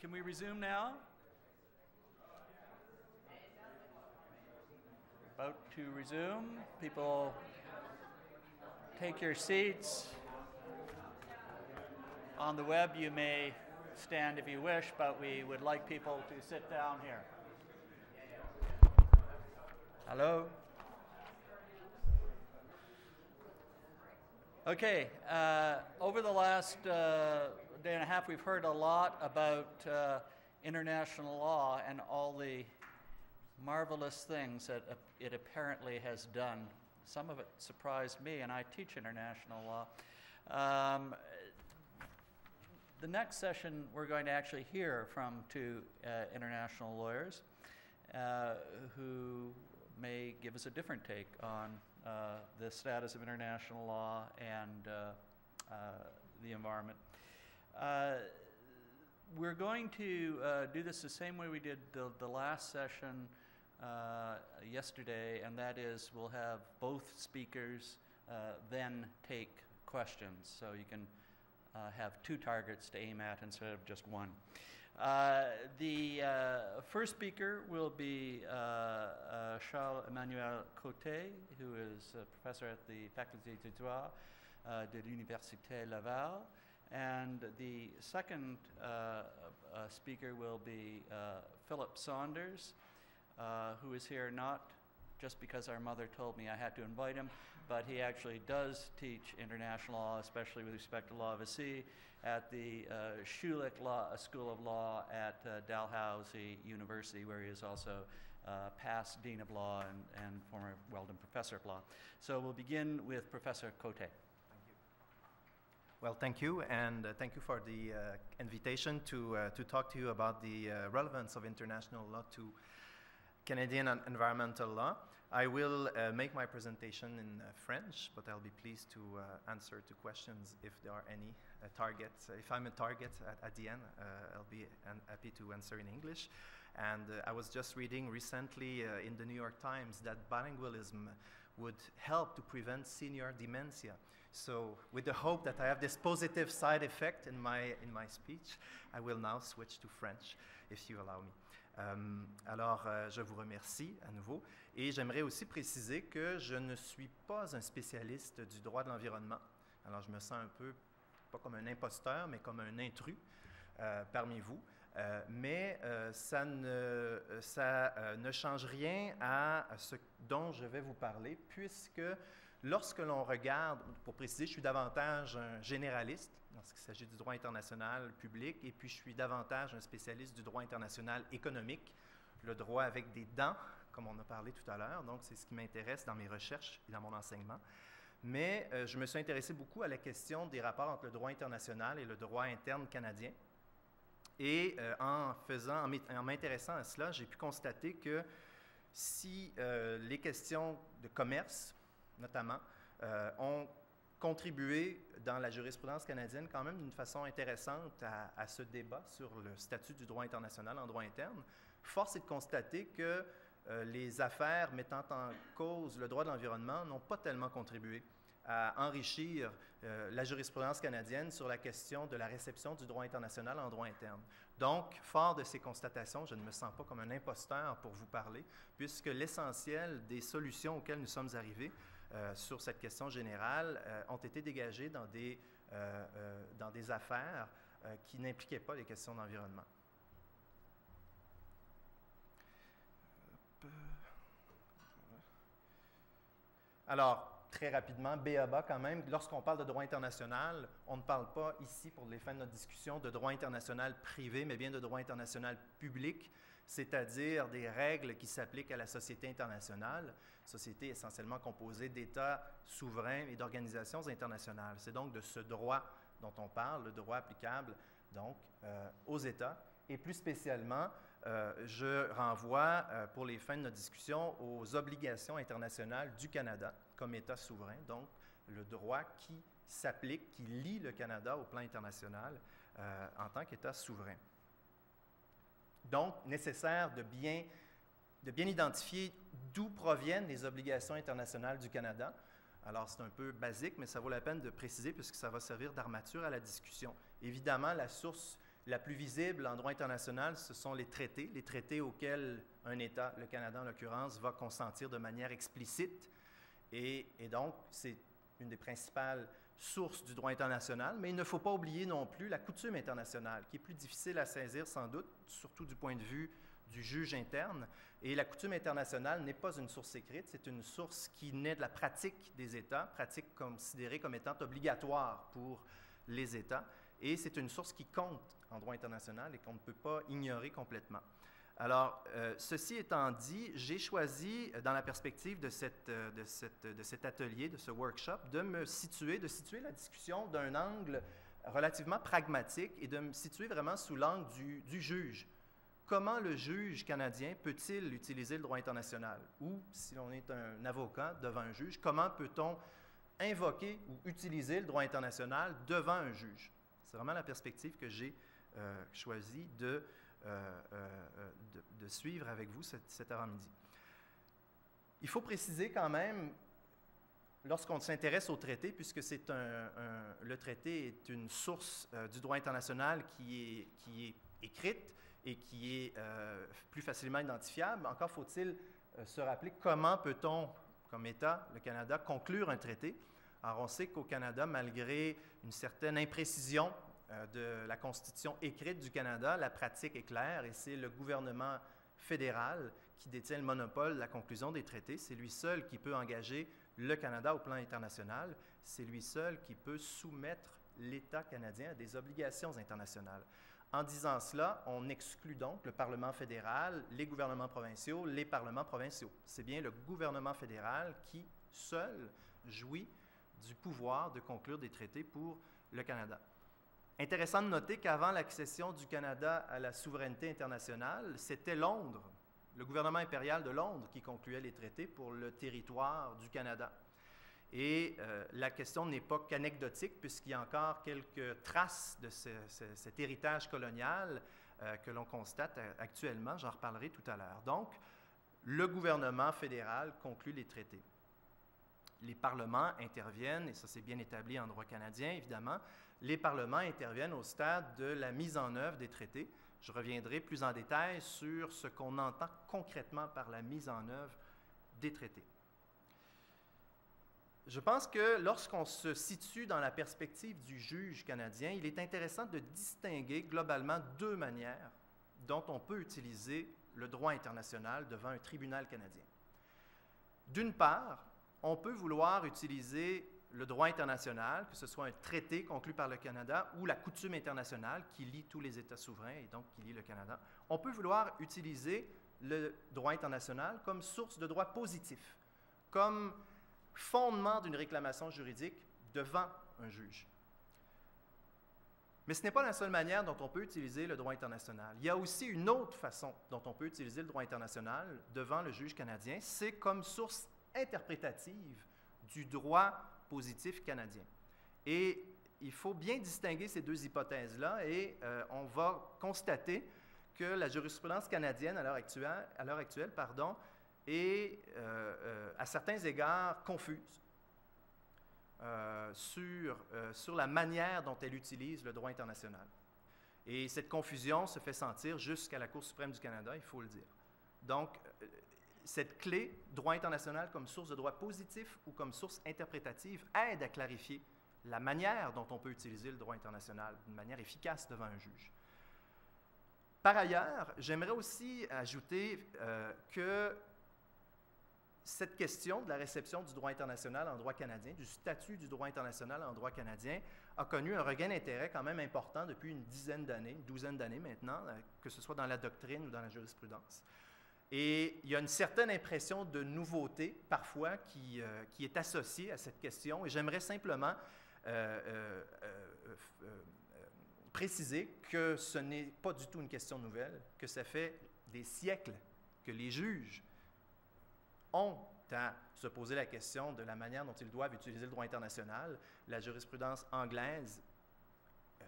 can we resume now? About to resume. People take your seats. On the web, you may stand if you wish, but we would like people to sit down here. Hello? Okay, uh, over the last uh, day and a half, we've heard a lot about uh, international law and all the marvelous things that it apparently has done. Some of it surprised me, and I teach international law. Um, the next session, we're going to actually hear from two uh, international lawyers uh, who may give us a different take on uh, the status of international law and uh, uh, the environment. We're going to do this the same way we did the, the last session yesterday, and that is we'll have both speakers then take questions. So you can uh, have two targets to aim at instead of just one. Uh, the uh, first speaker will be uh, uh, Charles Emmanuel Côté, who is a professor at the Faculté de Droit uh, de l'Université Laval. And the second speaker will be Philip Saunders, who is here not just because our mother told me I had to invite him, but he actually does teach international law, especially with respect to law of the sea, at the uh, Schulich Law School of Law at uh, Dalhousie University, where he is also uh, past Dean of Law and, and former Weldon Professor of Law. So we'll begin with Professor Côté. Well, thank you, and uh, thank you for the uh, invitation to, uh, to talk to you about the uh, relevance of international law to Canadian environmental law. I will uh, make my presentation in uh, French, but I'll be pleased to answer to questions if there are any targets. If I'm a target at, at the end, I'll be happy to answer in English. And I was just reading recently in the New York Times that bilingualism would help to prevent senior dementia. So, with the hope that I have this positive side effect in my, in my speech, I will now switch to French, if you allow me. Euh, alors, euh, je vous remercie à nouveau et j'aimerais aussi préciser que je ne suis pas un spécialiste du droit de l'environnement. Alors, je me sens un peu, pas comme un imposteur, mais comme un intrus euh, parmi vous. mais ça, ne, ça ne change rien à ce dont je vais vous parler, puisque lorsque l'on regarde, pour préciser, je suis davantage un généraliste, lorsqu'il s'agit du droit international public, et puis je suis davantage un spécialiste du droit international économique, le droit avec des dents, comme on a parlé tout à l'heure. Donc, c'est ce qui m'intéresse dans mes recherches et dans mon enseignement. Mais euh, je me suis intéressé beaucoup à la question des rapports entre le droit international et le droit interne canadien. Et euh, en faisant, en m'intéressant à cela, j'ai pu constater que si euh, les questions de commerce, notamment, ont contribuer dans la jurisprudence canadienne quand même d'une façon intéressante à, ce débat sur le statut du droit international en droit interne. Force est de constater que euh, les affaires mettant en cause le droit de l'environnement n'ont pas tellement contribué à enrichir euh, la jurisprudence canadienne sur la question de la réception du droit international en droit interne. Donc, fort de ces constatations, je ne me sens pas comme un imposteur pour vous parler, puisque l'essentiel des solutions auxquelles nous sommes arrivés euh, sur cette question générale euh, ont été dégagées dans des, euh, dans des affaires qui n'impliquaient pas les questions d'environnement. Alors, très rapidement, BABA quand même, lorsqu'on parle de droit international, on ne parle pas ici, pour les fins de notre discussion, de droit international privé, mais bien de droit international public c'est-à-dire des règles qui s'appliquent à la société internationale, société essentiellement composée d'États souverains et d'organisations internationales. C'est donc de ce droit dont on parle, le droit applicable donc euh, aux États, et plus spécialement, euh, je renvoie euh, pour les fins de notre discussion aux obligations internationales du Canada comme État souverain, donc le droit qui s'applique, qui lie le Canada au plan international en tant qu'État souverain. Donc, nécessaire de bien, de bien identifier d'où proviennent les obligations internationales du Canada. Alors, c'est un peu basique, mais ça vaut la peine de préciser puisque ça va servir d'armature à la discussion. Évidemment, la source La plus visible en droit international, ce sont les traités, les traités auxquels un État, le Canada en l'occurrence, va consentir de manière explicite. Et donc, c'est une des principales sources du droit international, mais il ne faut pas oublier non plus la coutume internationale, qui est plus difficile à saisir sans doute, surtout du point de vue du juge interne. Et la coutume internationale n'est pas une source écrite, c'est une source qui naît de la pratique des États, pratique considérée comme étant obligatoire pour les États, et c'est une source qui compte en droit international et qu'on ne peut pas ignorer complètement. Alors, euh, ceci étant dit, j'ai choisi, euh, dans la perspective euh, de, cet atelier, de ce workshop, de me situer, de situer la discussion d'un angle relativement pragmatique et de me situer vraiment sous l'angle du, juge. Comment le juge canadien peut-il utiliser le droit international? Ou, si on est un avocat devant un juge, comment peut-on invoquer ou utiliser le droit international devant un juge? C'est vraiment la perspective que j'ai euh, choisi de euh, euh, de, suivre avec vous cet, cet avant-midi. Il faut préciser quand même, lorsqu'on s'intéresse au traité, puisque le traité est une source euh, du droit international qui est, écrite et qui est plus facilement identifiable, encore faut-il se rappeler comment peut-on, comme État, le Canada, conclure un traité. Alors on sait qu'au Canada, malgré une certaine imprécision euh, de la Constitution écrite du Canada, la pratique est claire et c'est le gouvernement fédéral qui détient le monopole de la conclusion des traités. C'est lui seul qui peut engager le Canada au plan international. C'est lui seul qui peut soumettre l'État canadien à des obligations internationales. En disant cela, on exclut donc le Parlement fédéral, les gouvernements provinciaux, les parlements provinciaux. C'est bien le gouvernement fédéral qui, seul, jouit du pouvoir de conclure des traités pour le Canada. Intéressant de noter qu'avant l'accession du Canada à la souveraineté internationale, c'était Londres, le gouvernement impérial de Londres, qui concluait les traités pour le territoire du Canada. Et euh, la question n'est pas qu'anecdotique, puisqu'il y a encore quelques traces de ce, cet héritage colonial euh, que l'on constate actuellement. J'en reparlerai tout à l'heure. Donc, le gouvernement fédéral conclut les traités. Les parlements interviennent, et ça c'est bien établi en droit canadien, évidemment, les parlements interviennent au stade de la mise en œuvre des traités. Je reviendrai plus en détail sur ce qu'on entend concrètement par la mise en œuvre des traités. Je pense que lorsqu'on se situe dans la perspective du juge canadien, il est intéressant de distinguer globalement deux manières dont on peut utiliser le droit international devant un tribunal canadien. D'une part, on peut vouloir utiliser le droit international, que ce soit un traité conclu par le Canada ou la coutume internationale qui lie tous les États souverains et donc qui lie le Canada, on peut vouloir utiliser le droit international comme source de droit positif, comme fondement d'une réclamation juridique devant un juge. Mais ce n'est pas la seule manière dont on peut utiliser le droit international. Il y a aussi une autre façon dont on peut utiliser le droit international devant le juge canadien, c'est comme source interprétative du droit positif canadien. Et il faut bien distinguer ces deux hypothèses-là et euh, on va constater que la jurisprudence canadienne à l'heure actuelle, à l'heure actuelle pardon, est euh, euh, à certains égards confuse sur, sur la manière dont elle utilise le droit international. Et cette confusion se fait sentir jusqu'à la Cour suprême du Canada, il faut le dire. Donc, cette clé, droit international comme source de droit positif ou comme source interprétative, aide à clarifier la manière dont on peut utiliser le droit international d'une manière efficace devant un juge. Par ailleurs, j'aimerais aussi ajouter euh, que cette question de la réception du droit international en droit canadien, du statut du droit international en droit canadien, a connu un regain d'intérêt quand même important depuis une dizaine d'années, une douzaine d'années maintenant, euh, que ce soit dans la doctrine ou dans la jurisprudence. Et il y a une certaine impression de nouveauté parfois qui, euh, est associée à cette question. Et j'aimerais simplement euh, euh, préciser que ce n'est pas du tout une question nouvelle, que ça fait des siècles que les juges ont à se poser la question de la manière dont ils doivent utiliser le droit international. La jurisprudence anglaise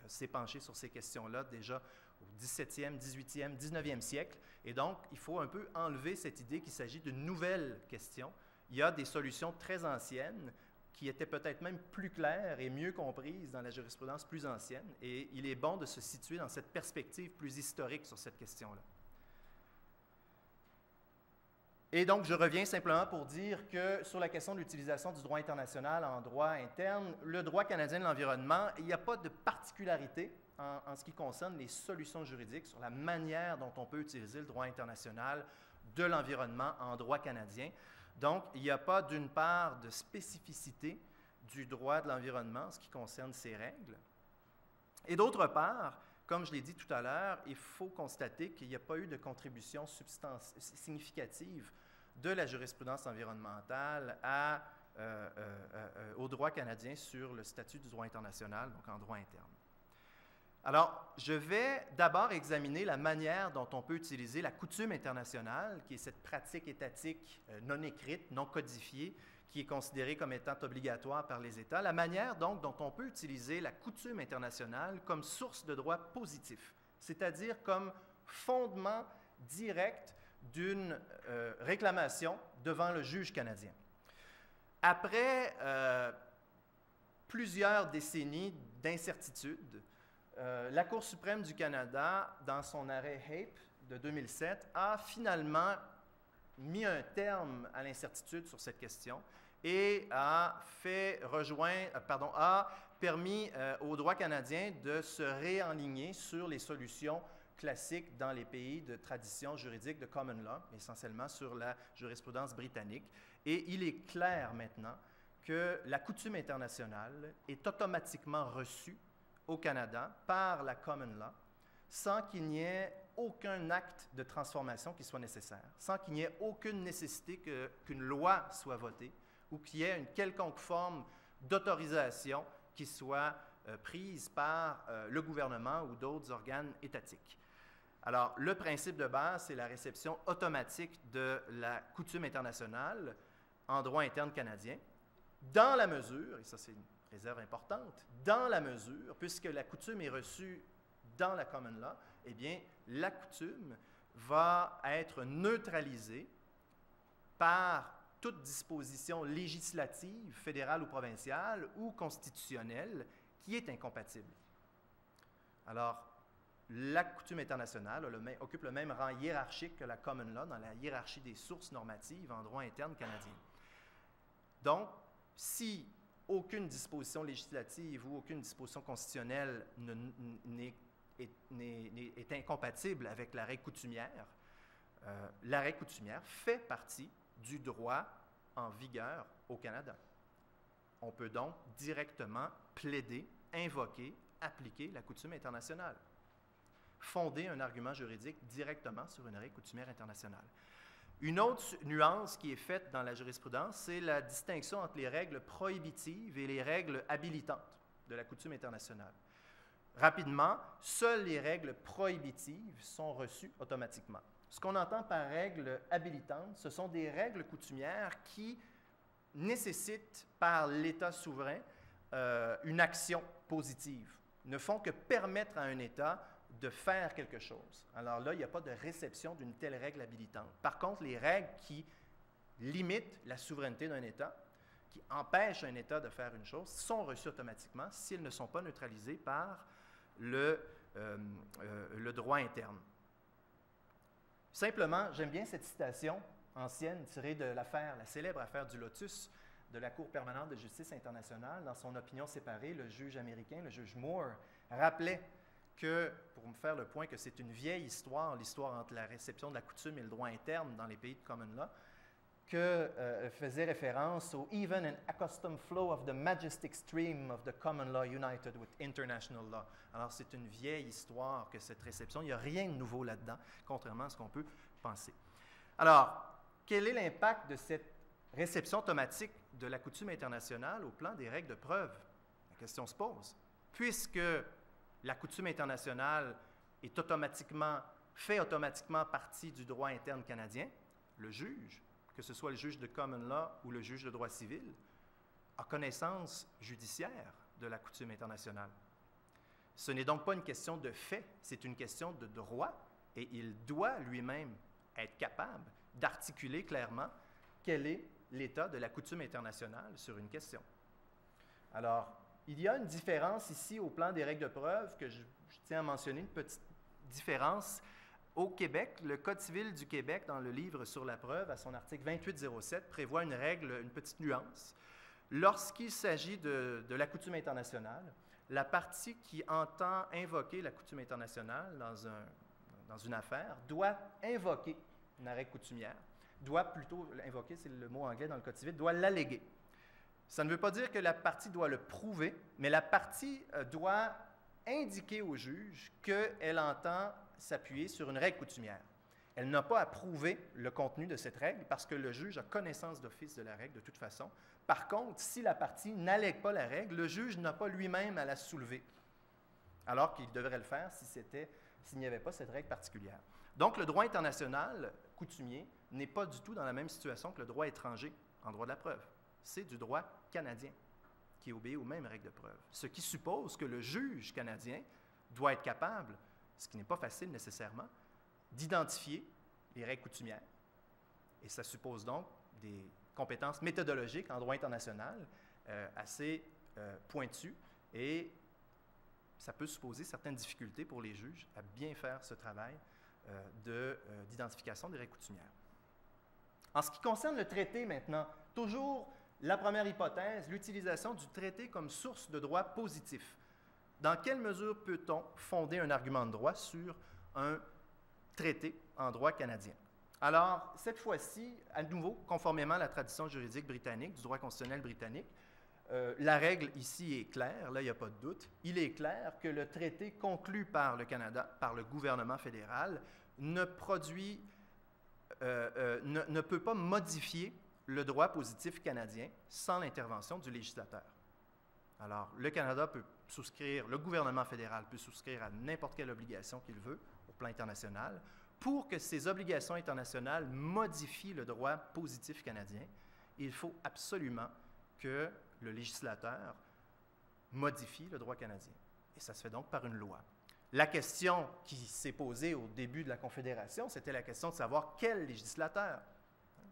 s'est penchée sur ces questions-là déjà au 17e, 18e, 19e siècle. Et donc, il faut un peu enlever cette idée qu'il s'agit d'une nouvelle question. Il y a des solutions très anciennes qui étaient peut-être même plus claires et mieux comprises dans la jurisprudence plus ancienne, et il est bon de se situer dans cette perspective plus historique sur cette question-là. Et donc, je reviens simplement pour dire que sur la question de l'utilisation du droit international en droit interne, le droit canadien de l'environnement, il n'y a pas de particularité en, ce qui concerne les solutions juridiques sur la manière dont on peut utiliser le droit international de l'environnement en droit canadien. Donc, il n'y a pas d'une part de spécificité du droit de l'environnement en ce qui concerne ces règles. Et d'autre part, comme je l'ai dit tout à l'heure, il faut constater qu'il n'y a pas eu de contribution significative de la jurisprudence environnementale euh, euh, euh, au droit canadien sur le statut du droit international, donc en droit interne. Alors, je vais d'abord examiner la manière dont on peut utiliser la coutume internationale, qui est cette pratique étatique non écrite, non codifiée, qui est considérée comme étant obligatoire par les États, la manière donc dont on peut utiliser la coutume internationale comme source de droit positif, c'est-à-dire comme fondement direct d'une euh, réclamation devant le juge canadien. Après euh, plusieurs décennies d'incertitude, euh, la Cour suprême du Canada, dans son arrêt HAPE de 2007, a finalement mis un terme à l'incertitude sur cette question et a a permis au droit canadien de se réaligner sur les solutions classique dans les pays de tradition juridique de common law, essentiellement sur la jurisprudence britannique. Et il est clair maintenant que la coutume internationale est automatiquement reçue au Canada par la common law sans qu'il n'y ait aucun acte de transformation qui soit nécessaire, sans qu'il n'y ait aucune nécessité qu'une loi soit votée ou qu'il y ait une quelconque forme d'autorisation qui soit euh, prise par euh, le gouvernement ou d'autres organes étatiques. Alors, le principe de base, c'est la réception automatique de la coutume internationale en droit interne canadien, dans la mesure, et ça c'est réserve importante, dans la mesure, puisque la coutume est reçue dans la common law, eh bien, la coutume va être neutralisée par toute disposition législative, fédérale ou provinciale ou constitutionnelle qui est incompatible. Alors, la coutume internationale occupe le même rang hiérarchique que la common law dans la hiérarchie des sources normatives en droit interne canadien. Donc, si aucune disposition législative ou aucune disposition constitutionnelle est, incompatible avec l'arrêt coutumière, euh, l'arrêt coutumière fait partie du droit en vigueur au Canada. On peut donc directement plaider, invoquer, appliquer la coutume internationale fonder un argument juridique directement sur une règle coutumière internationale. Une autre nuance qui est faite dans la jurisprudence, c'est la distinction entre les règles prohibitives et les règles habilitantes de la coutume internationale. Rapidement, seules les règles prohibitives sont reçues automatiquement. Ce qu'on entend par règles habilitantes, ce sont des règles coutumières qui nécessitent par l'État souverain euh, une action positive, ne font que permettre à un État de faire quelque chose. Alors là, il n'y a pas de réception d'une telle règle habilitante. Par contre, les règles qui limitent la souveraineté d'un État, qui empêchent un État de faire une chose, sont reçues automatiquement s'ils ne sont pas neutralisés par le, euh, euh, le droit interne. Simplement, j'aime bien cette citation ancienne tirée de l'affaire, la célèbre affaire du Lotus de la Cour permanente de justice internationale. Dans son opinion séparée, le juge américain, le juge Moore, rappelait que, pour me faire le point, que c'est une vieille histoire, l'histoire entre la réception de la coutume et le droit interne dans les pays de common law, que euh, faisait référence au even and accustomed flow of the majestic stream of the common law united with international law. Alors c'est une vieille histoire que cette réception, il n'y a rien de nouveau là-dedans, contrairement à ce qu'on peut penser. Alors, quel est l'impact de cette réception automatique de la coutume internationale au plan des règles de preuve? La question se pose. Puisque la coutume internationale est automatiquement, fait automatiquement partie du droit interne canadien, le juge, que ce soit le juge de common law ou le juge de droit civil, a connaissance judiciaire de la coutume internationale. Ce n'est donc pas une question de fait, c'est une question de droit, et il doit lui-même être capable d'articuler clairement quel est l'état de la coutume internationale sur une question. Alors, il y a une différence ici au plan des règles de preuve que je, tiens à mentionner, une petite différence. Au Québec, le Code civil du Québec, dans le livre sur la preuve, à son article 2807, prévoit une règle, une petite nuance. Lorsqu'il s'agit de, de la coutume internationale, la partie qui entend invoquer la coutume internationale dans, dans une affaire doit invoquer une arrêt coutumière, doit plutôt invoquer, c'est le mot anglais dans le Code civil, doit l'alléguer. Ça ne veut pas dire que la partie doit le prouver, mais la partie euh, doit indiquer au juge qu'elle entend s'appuyer sur une règle coutumière. Elle n'a pas à prouver le contenu de cette règle parce que le juge a connaissance d'office de la règle de toute façon. Par contre, si la partie n'allègue pas la règle, le juge n'a pas lui-même à la soulever, alors qu'il devrait le faire si s'il n'y avait pas cette règle particulière. Donc, le droit international coutumier n'est pas du tout dans la même situation que le droit étranger en droit de la preuve. C'est du droit canadien qui obéit aux mêmes règles de preuve. Ce qui suppose que le juge canadien doit être capable ce qui n'est pas facile nécessairement, d'identifier les règles coutumières. Et ça suppose donc des compétences méthodologiques en droit international euh, assez euh, pointues et ça peut supposer certaines difficultés pour les juges à bien faire ce travail euh, d'identification des règles coutumières. En ce qui concerne le traité maintenant, toujours la première hypothèse, l'utilisation du traité comme source de droit positif. Dans quelle mesure peut-on fonder un argument de droit sur un traité en droit canadien? Alors, cette fois-ci, à nouveau, conformément à la tradition juridique britannique, du droit constitutionnel britannique, euh, la règle ici est claire, là il n'y a pas de doute. Il est clair que le traité conclu par le Canada, par le gouvernement fédéral, ne produit, euh, euh, ne, ne peut pas modifier le droit positif canadien sans l'intervention du législateur. Alors, le Canada peut souscrire, le gouvernement fédéral peut souscrire à n'importe quelle obligation qu'il veut au plan international. Pour que ces obligations internationales modifient le droit positif canadien, il faut absolument que le législateur modifie le droit canadien. Et ça se fait donc par une loi. La question qui s'est posée au début de la Confédération, c'était la question de savoir quel législateur.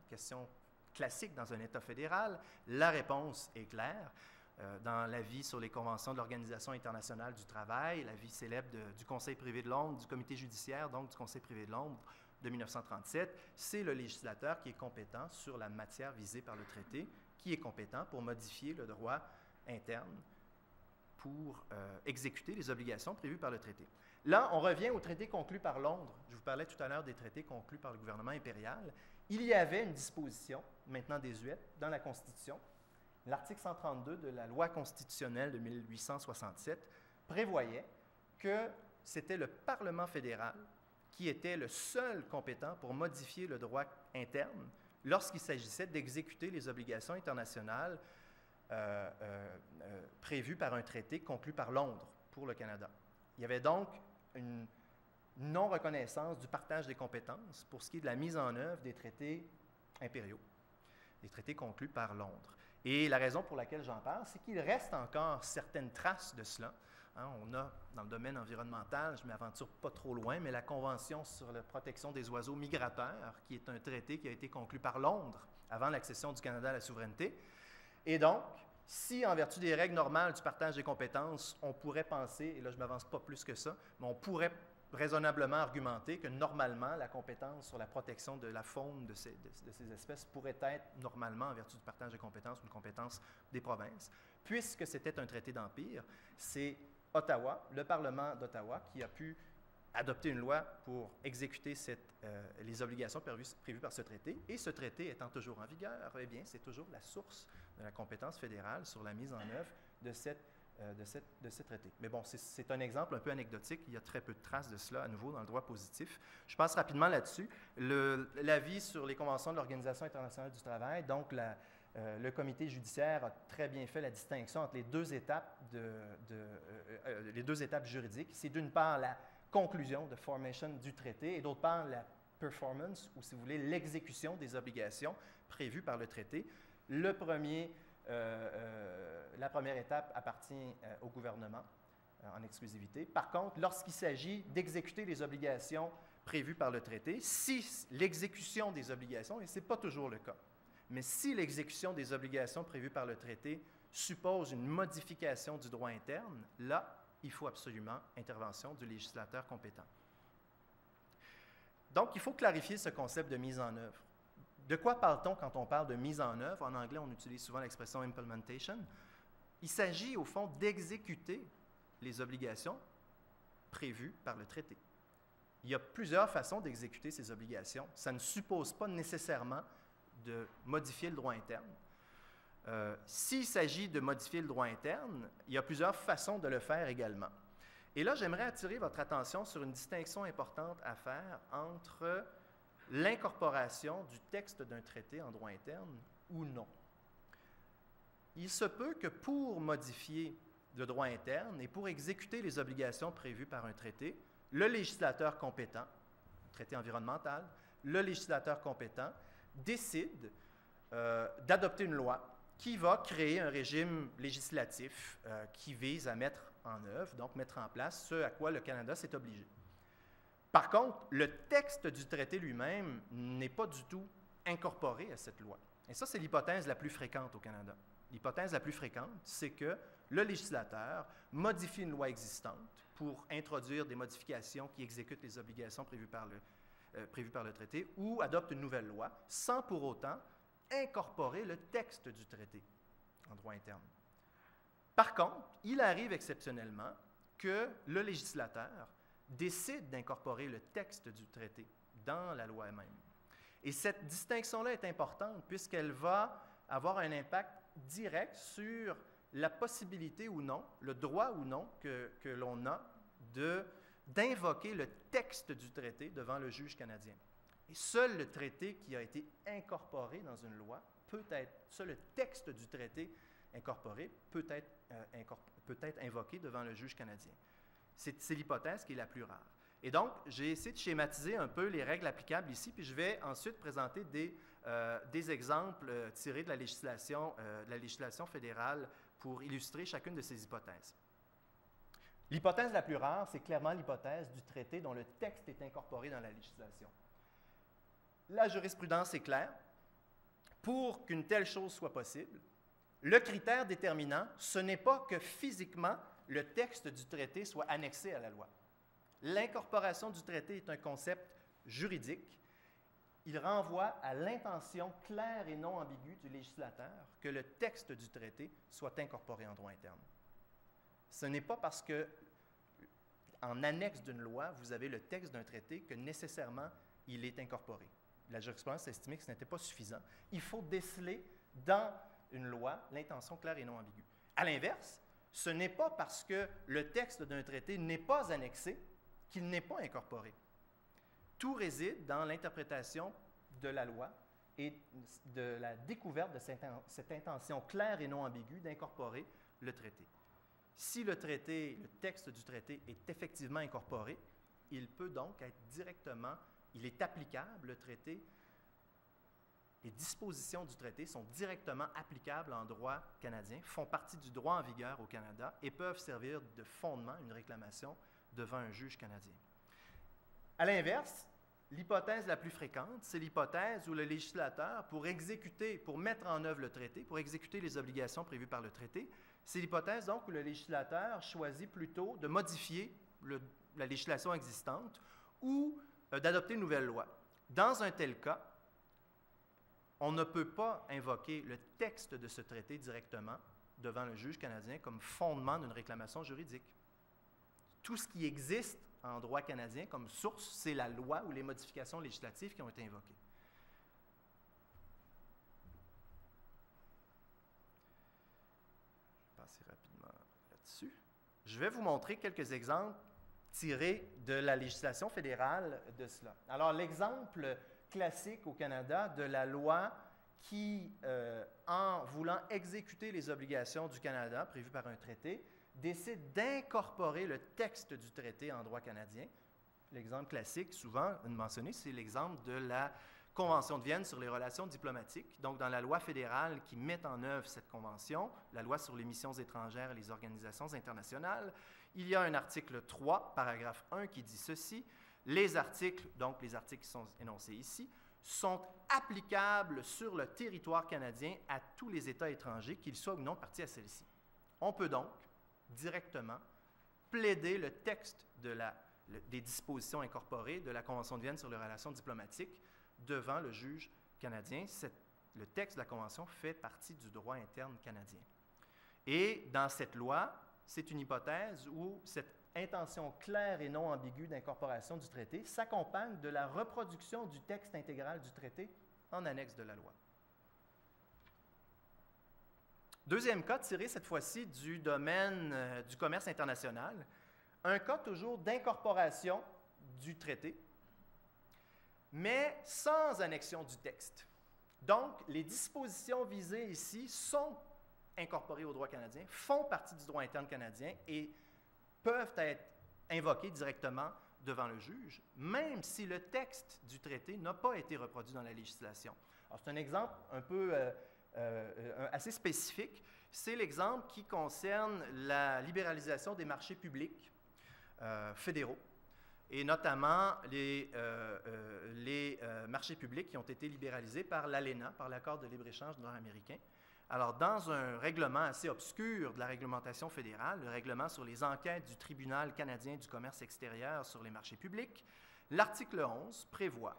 Question classique dans un État fédéral. La réponse est claire. Euh, dans l'avis sur les conventions de l'Organisation internationale du travail, l'avis célèbre du Conseil privé de Londres, du comité judiciaire, donc du Conseil privé de Londres de 1937, c'est le législateur qui est compétent sur la matière visée par le traité, qui est compétent pour modifier le droit interne pour euh, exécuter les obligations prévues par le traité. Là, on revient au traité conclu par Londres. Je vous parlais tout à l'heure des traités conclus par le gouvernement impérial. Il y avait une disposition, maintenant désuète, dans la Constitution, l'article 132 de la loi constitutionnelle de 1867 prévoyait que c'était le Parlement fédéral qui était le seul compétent pour modifier le droit interne lorsqu'il s'agissait d'exécuter les obligations internationales euh, euh, euh, prévues par un traité conclu par Londres pour le Canada. Il y avait donc une non-reconnaissance du partage des compétences pour ce qui est de la mise en œuvre des traités impériaux, des traités conclus par Londres. Et la raison pour laquelle j'en parle, c'est qu'il reste encore certaines traces de cela. Hein, on a, dans le domaine environnemental, je ne m'aventure pas trop loin, mais la Convention sur la protection des oiseaux migrateurs, qui est un traité qui a été conclu par Londres avant l'accession du Canada à la souveraineté. Et donc, si en vertu des règles normales du partage des compétences, on pourrait penser, et là je ne m'avance pas plus que ça, mais on pourrait raisonnablement argumenté que normalement, la compétence sur la protection de la faune de ces, espèces pourrait être normalement, en vertu du partage de compétences, une compétence des provinces. Puisque c'était un traité d'empire, c'est Ottawa, le Parlement d'Ottawa, qui a pu adopter une loi pour exécuter euh, les obligations prévues, prévues, par ce traité. Et ce traité étant toujours en vigueur, eh bien, c'est toujours la source de la compétence fédérale sur la mise en œuvre de cette de, cette, de ces traités. Mais bon, c'est un exemple un peu anecdotique. Il y a très peu de traces de cela à nouveau dans le droit positif. Je passe rapidement là-dessus. L'avis sur les conventions de l'Organisation internationale du travail, donc euh, le comité judiciaire a très bien fait la distinction entre les deux étapes, de, de euh, les deux étapes juridiques. C'est d'une part la conclusion de formation du traité et d'autre part la performance, ou si vous voulez, l'exécution des obligations prévues par le traité. Le premier euh, euh, la première étape appartient euh, au gouvernement en exclusivité. Par contre, lorsqu'il s'agit d'exécuter les obligations prévues par le traité, si l'exécution des obligations, et ce n'est pas toujours le cas, mais si l'exécution des obligations prévues par le traité suppose une modification du droit interne, là, il faut absolument intervention du législateur compétent. Donc, il faut clarifier ce concept de mise en œuvre. De quoi parle-t-on quand on parle de mise en œuvre? En anglais, on utilise souvent l'expression implementation. Il s'agit, au fond, d'exécuter les obligations prévues par le traité. Il y a plusieurs façons d'exécuter ces obligations. Ça ne suppose pas nécessairement de modifier le droit interne. Euh, s'il s'agit de modifier le droit interne, il y a plusieurs façons de le faire également. Et là, j'aimerais attirer votre attention sur une distinction importante à faire entre l'incorporation du texte d'un traité en droit interne ou non. Il se peut que pour modifier le droit interne et pour exécuter les obligations prévues par un traité, le législateur compétent, traité environnemental, le législateur compétent décide euh, d'adopter une loi qui va créer un régime législatif euh, qui vise à mettre en œuvre, donc mettre en place ce à quoi le Canada s'est obligé. Par contre, le texte du traité lui-même n'est pas du tout incorporé à cette loi. Et ça, c'est l'hypothèse la plus fréquente au Canada. L'hypothèse la plus fréquente, c'est que le législateur modifie une loi existante pour introduire des modifications qui exécutent les obligations prévues par le, euh, prévues par le traité ou adopte une nouvelle loi sans pour autant incorporer le texte du traité en droit interne. Par contre, il arrive exceptionnellement que le législateur décide d'incorporer le texte du traité dans la loi même. Et cette distinction-là est importante puisqu'elle va avoir un impact direct sur la possibilité ou non, le droit ou non que, l'on a d'invoquer le texte du traité devant le juge canadien. Et seul le traité qui a été incorporé dans une loi peut être, seul le texte du traité incorporé peut être, euh, peut être invoqué devant le juge canadien. C'est l'hypothèse qui est la plus rare. Et donc, j'ai essayé de schématiser un peu les règles applicables ici, puis je vais ensuite présenter des, euh, exemples euh, tirés de la, législation, euh, de la législation fédérale pour illustrer chacune de ces hypothèses. L'hypothèse la plus rare, c'est clairement l'hypothèse du traité dont le texte est incorporé dans la législation. La jurisprudence est claire. Pour qu'une telle chose soit possible, le critère déterminant, ce n'est pas que physiquement le texte du traité soit annexé à la loi. L'incorporation du traité est un concept juridique. Il renvoie à l'intention claire et non ambiguë du législateur que le texte du traité soit incorporé en droit interne. Ce n'est pas parce que, en annexe d'une loi, vous avez le texte d'un traité que nécessairement il est incorporé. La jurisprudence a estimé que ce n'était pas suffisant. Il faut déceler dans une loi l'intention claire et non ambiguë. À l'inverse, ce n'est pas parce que le texte d'un traité n'est pas annexé qu'il n'est pas incorporé. Tout réside dans l'interprétation de la loi et de la découverte de cette, intention claire et non ambiguë d'incorporer le traité. Si le traité, le texte du traité est effectivement incorporé, il peut donc être directement, il est applicable, le traité, les dispositions du traité sont directement applicables en droit canadien, font partie du droit en vigueur au Canada et peuvent servir de fondement à une réclamation devant un juge canadien. À l'inverse, l'hypothèse la plus fréquente, c'est l'hypothèse où le législateur, pour exécuter, pour mettre en œuvre le traité, pour exécuter les obligations prévues par le traité, c'est l'hypothèse donc où le législateur choisit plutôt de modifier la législation existante ou euh, d'adopter une nouvelle loi. Dans un tel cas, on ne peut pas invoquer le texte de ce traité directement devant le juge canadien comme fondement d'une réclamation juridique. Tout ce qui existe en droit canadien comme source, c'est la loi ou les modifications législatives qui ont été invoquées. Je vais passer rapidement là-dessus. Je vais vous montrer quelques exemples tirés de la législation fédérale de cela. Alors, l'exemple classique au Canada de la loi qui, euh, en voulant exécuter les obligations du Canada prévues par un traité, décide d'incorporer le texte du traité en droit canadien. L'exemple classique, souvent mentionné, c'est l'exemple de la Convention de Vienne sur les relations diplomatiques. Donc, dans la loi fédérale qui met en œuvre cette convention, la loi sur les missions étrangères et les organisations internationales, il y a un article 3, paragraphe 1, qui dit ceci les articles, donc les articles qui sont énoncés ici, sont applicables sur le territoire canadien à tous les États étrangers, qu'ils soient ou non partis à celle-ci. On peut donc directement plaider le texte des dispositions incorporées de la Convention de Vienne sur les relations diplomatiques devant le juge canadien. le texte de la Convention fait partie du droit interne canadien. Et dans cette loi, c'est une hypothèse où cette intention claire et non ambiguë d'incorporation du traité s'accompagne de la reproduction du texte intégral du traité en annexe de la loi. Deuxième cas, tiré cette fois-ci du domaine euh, du commerce international, un cas toujours d'incorporation du traité, mais sans annexion du texte. Donc, les dispositions visées ici sont incorporées au droit canadien, font partie du droit interne canadien et peuvent être invoquées directement devant le juge, même si le texte du traité n'a pas été reproduit dans la législation. C'est un exemple un peu euh, euh, assez spécifique. C'est l'exemple qui concerne la libéralisation des marchés publics euh, fédéraux et notamment les, les marchés publics qui ont été libéralisés par l'ALENA, par l'accord de libre-échange nord-américain. Alors, dans un règlement assez obscur de la réglementation fédérale, le règlement sur les enquêtes du Tribunal canadien du commerce extérieur sur les marchés publics, l'article 11 prévoit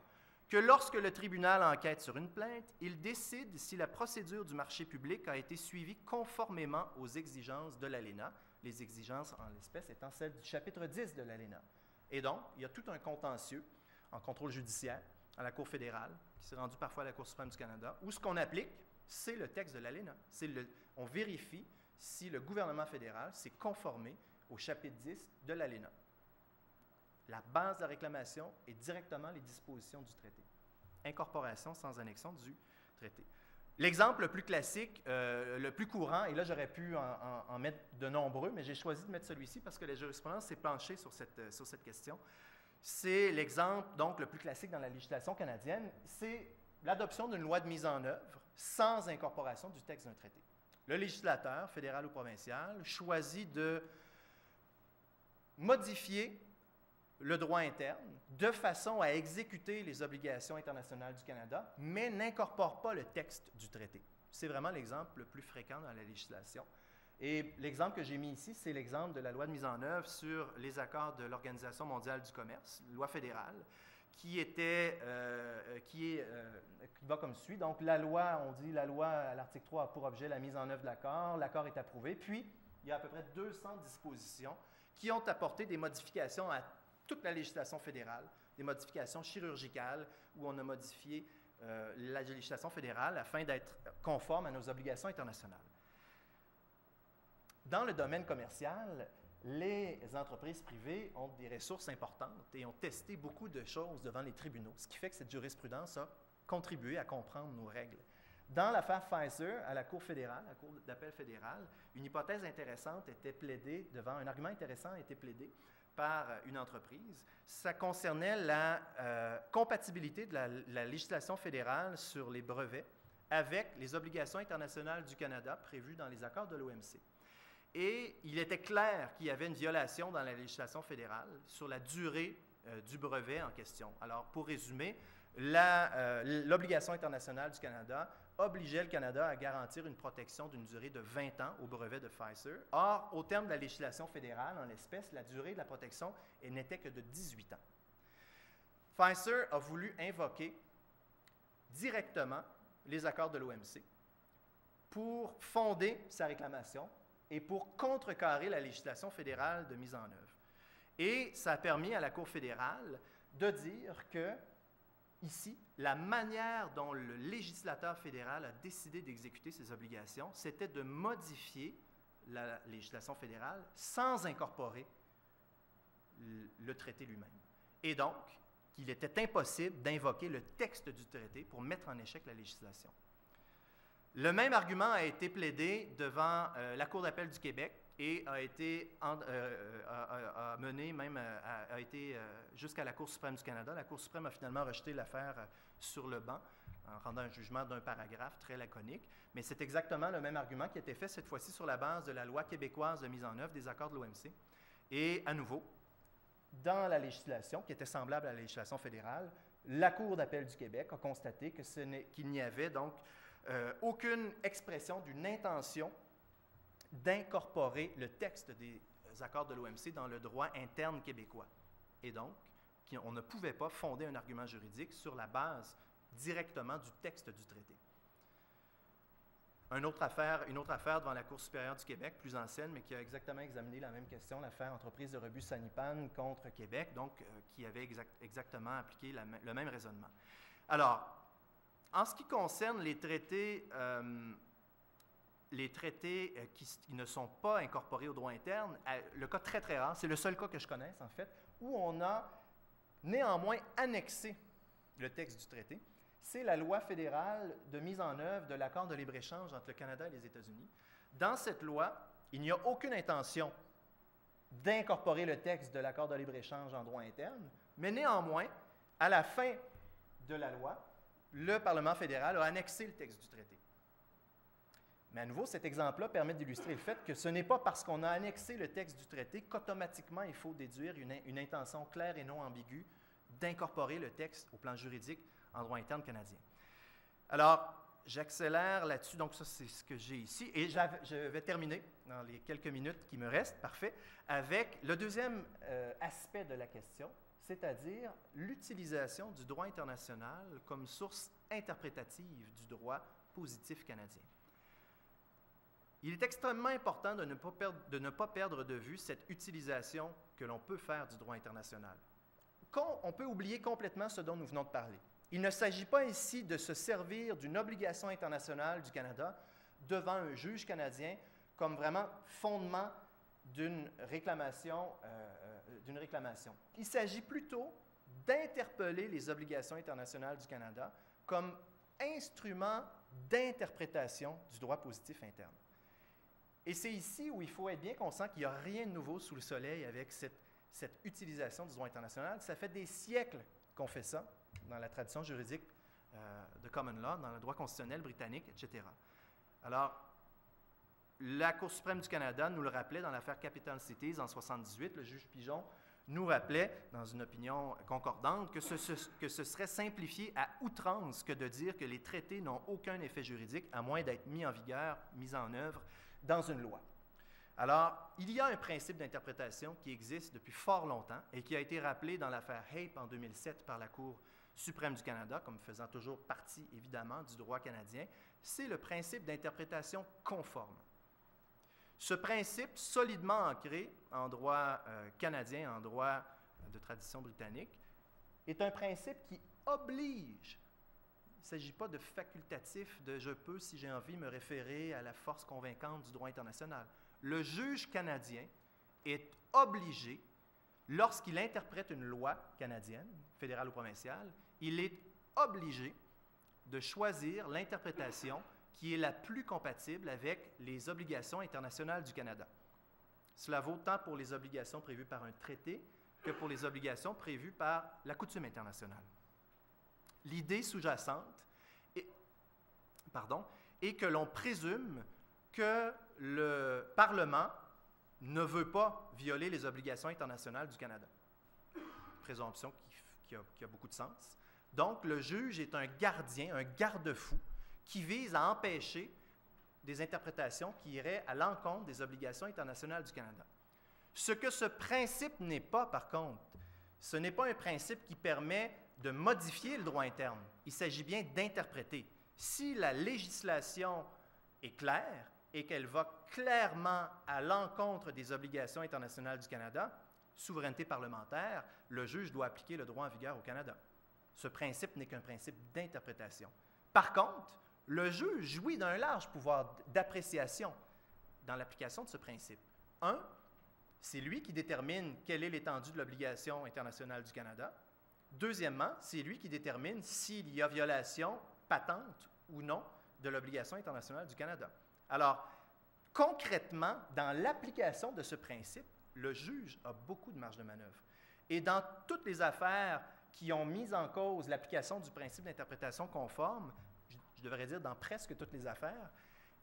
que lorsque le tribunal enquête sur une plainte, il décide si la procédure du marché public a été suivie conformément aux exigences de l'ALENA, les exigences en l'espèce étant celles du chapitre 10 de l'ALENA. Et donc, il y a tout un contentieux en contrôle judiciaire à la Cour fédérale, qui s'est rendu parfois à la Cour suprême du Canada, où ce qu'on applique, c'est le texte de l'ALENA. On vérifie si le gouvernement fédéral s'est conformé au chapitre 10 de l'ALENA. La base de la réclamation est directement les dispositions du traité. Incorporation sans annexion du traité. L'exemple le plus classique, euh, le plus courant, et là j'aurais pu en, mettre de nombreux, mais j'ai choisi de mettre celui-ci parce que la jurisprudence s'est penchée euh, sur cette question. C'est l'exemple donc le plus classique dans la législation canadienne, c'est l'adoption d'une loi de mise en œuvre sans incorporation du texte d'un traité. Le législateur, fédéral ou provincial, choisit de modifier le droit interne de façon à exécuter les obligations internationales du Canada, mais n'incorpore pas le texte du traité. C'est vraiment l'exemple le plus fréquent dans la législation. Et l'exemple que j'ai mis ici, c'est l'exemple de la loi de mise en œuvre sur les accords de l'Organisation mondiale du commerce, loi fédérale, qui, était, euh, est, euh, qui va comme suit. Donc, la loi, on dit la loi à l'article 3 a pour objet la mise en œuvre de l'accord. L'accord est approuvé. Puis, il y a à peu près 200 dispositions qui ont apporté des modifications à toute la législation fédérale, des modifications chirurgicales où on a modifié euh, la législation fédérale afin d'être conforme à nos obligations internationales. Dans le domaine commercial, les entreprises privées ont des ressources importantes et ont testé beaucoup de choses devant les tribunaux, ce qui fait que cette jurisprudence a contribué à comprendre nos règles. Dans l'affaire Pfizer, à la Cour fédérale, à la Cour d'appel fédérale, une hypothèse intéressante était plaidée devant, un argument intéressant été plaidé par une entreprise. Ça concernait la euh, compatibilité de la législation fédérale sur les brevets avec les obligations internationales du Canada prévues dans les accords de l'OMC. Et il était clair qu'il y avait une violation dans la législation fédérale sur la durée euh, du brevet en question. Alors, pour résumer, euh, l'obligation internationale du Canada obligeait le Canada à garantir une protection d'une durée de 20 ans au brevet de Pfizer. Or, au terme de la législation fédérale, en l'espèce, la durée de la protection n'était que de 18 ans. Pfizer a voulu invoquer directement les accords de l'OMC pour fonder sa réclamation et pour contrecarrer la législation fédérale de mise en œuvre. Et ça a permis à la Cour fédérale de dire que, ici, la manière dont le législateur fédéral a décidé d'exécuter ses obligations, c'était de modifier la législation fédérale sans incorporer le traité lui-même. Et donc, qu'il était impossible d'invoquer le texte du traité pour mettre en échec la législation. Le même argument a été plaidé devant euh, la Cour d'appel du Québec et a été euh, euh, mené même a, été jusqu'à la Cour suprême du Canada. La Cour suprême a finalement rejeté l'affaire sur le banc en rendant un jugement d'un paragraphe très laconique. Mais c'est exactement le même argument qui a été fait cette fois-ci sur la base de la loi québécoise de mise en œuvre des accords de l'OMC. Et à nouveau, dans la législation, qui était semblable à la législation fédérale, la Cour d'appel du Québec a constaté qu'il n'y avait donc euh, aucune expression d'une intention d'incorporer le texte des accords de l'OMC dans le droit interne québécois. Et donc, on ne pouvait pas fonder un argument juridique sur la base directement du texte du traité. Une autre, affaire, une autre affaire devant la Cour supérieure du Québec, plus ancienne, mais qui a exactement examiné la même question, l'affaire entreprise de rebut Sanipan contre Québec, donc euh, qui avait exactement appliqué le même raisonnement. Alors, en ce qui concerne les traités, euh, les traités euh, qui, ne sont pas incorporés au droit interne, le cas très très rare, c'est le seul cas que je connaisse en fait, où on a néanmoins annexé le texte du traité c'est la loi fédérale de mise en œuvre de l'accord de libre-échange entre le Canada et les États-Unis. Dans cette loi, il n'y a aucune intention d'incorporer le texte de l'accord de libre-échange en droit interne, mais néanmoins, à la fin de la loi, le Parlement fédéral a annexé le texte du traité. Mais à nouveau, cet exemple-là permet d'illustrer le fait que ce n'est pas parce qu'on a annexé le texte du traité qu'automatiquement il faut déduire une, intention claire et non ambiguë d'incorporer le texte au plan juridique en droit interne canadien. Alors, j'accélère là-dessus, donc ça c'est ce que j'ai ici, et je vais terminer dans les quelques minutes qui me restent, parfait, avec le deuxième euh, aspect de la question, c'est-à-dire l'utilisation du droit international comme source interprétative du droit positif canadien. Il est extrêmement important de ne pas perdre de, ne pas perdre de vue cette utilisation que l'on peut faire du droit international. On peut oublier complètement ce dont nous venons de parler. Il ne s'agit pas ici de se servir d'une obligation internationale du Canada devant un juge canadien comme vraiment fondement d'une réclamation, euh, d'une réclamation. Il s'agit plutôt d'interpeller les obligations internationales du Canada comme instrument d'interprétation du droit positif interne. Et c'est ici où il faut être bien conscient qu'il n'y a rien de nouveau sous le soleil avec cette, utilisation du droit international. Ça fait des siècles qu'on fait ça dans la tradition juridique euh, de common law, dans le droit constitutionnel britannique, etc. Alors, la Cour suprême du Canada nous le rappelait dans l'affaire Capital Cities en 78. Le juge Pigeon nous rappelait, dans une opinion concordante, que ce, que ce serait simplifié à outrance que de dire que les traités n'ont aucun effet juridique à moins d'être mis en vigueur, mis en œuvre dans une loi. Alors, il y a un principe d'interprétation qui existe depuis fort longtemps et qui a été rappelé dans l'affaire Hape en 2007 par la Cour suprême du Canada, comme faisant toujours partie évidemment du droit canadien, c'est le principe d'interprétation conforme. Ce principe, solidement ancré en droit euh, canadien, en droit de tradition britannique, est un principe qui oblige, il ne s'agit pas de facultatif, de je peux, si j'ai envie, me référer à la force convaincante du droit international. Le juge canadien est obligé, lorsqu'il interprète une loi canadienne, fédérale ou provinciale, il est obligé de choisir l'interprétation qui est la plus compatible avec les obligations internationales du Canada. Cela vaut tant pour les obligations prévues par un traité que pour les obligations prévues par la coutume internationale. L'idée sous-jacente est, que l'on présume que le Parlement ne veut pas violer les obligations internationales du Canada. Présomption qui a beaucoup de sens. Donc, le juge est un gardien, un garde-fou qui vise à empêcher des interprétations qui iraient à l'encontre des obligations internationales du Canada. Ce que ce principe n'est pas, par contre, ce n'est pas un principe qui permet de modifier le droit interne. Il s'agit bien d'interpréter. Si la législation est claire et qu'elle va clairement à l'encontre des obligations internationales du Canada, souveraineté parlementaire, le juge doit appliquer le droit en vigueur au Canada. Ce principe n'est qu'un principe d'interprétation. Par contre, le juge jouit d'un large pouvoir d'appréciation dans l'application de ce principe. Un, c'est lui qui détermine quelle est l'étendue de l'obligation internationale du Canada. Deuxièmement, c'est lui qui détermine s'il y a violation patente ou non de l'obligation internationale du Canada. Alors, concrètement, dans l'application de ce principe, le juge a beaucoup de marge de manœuvre. Et dans toutes les affaires qui ont mis en cause l'application du principe d'interprétation conforme, je, devrais dire dans presque toutes les affaires,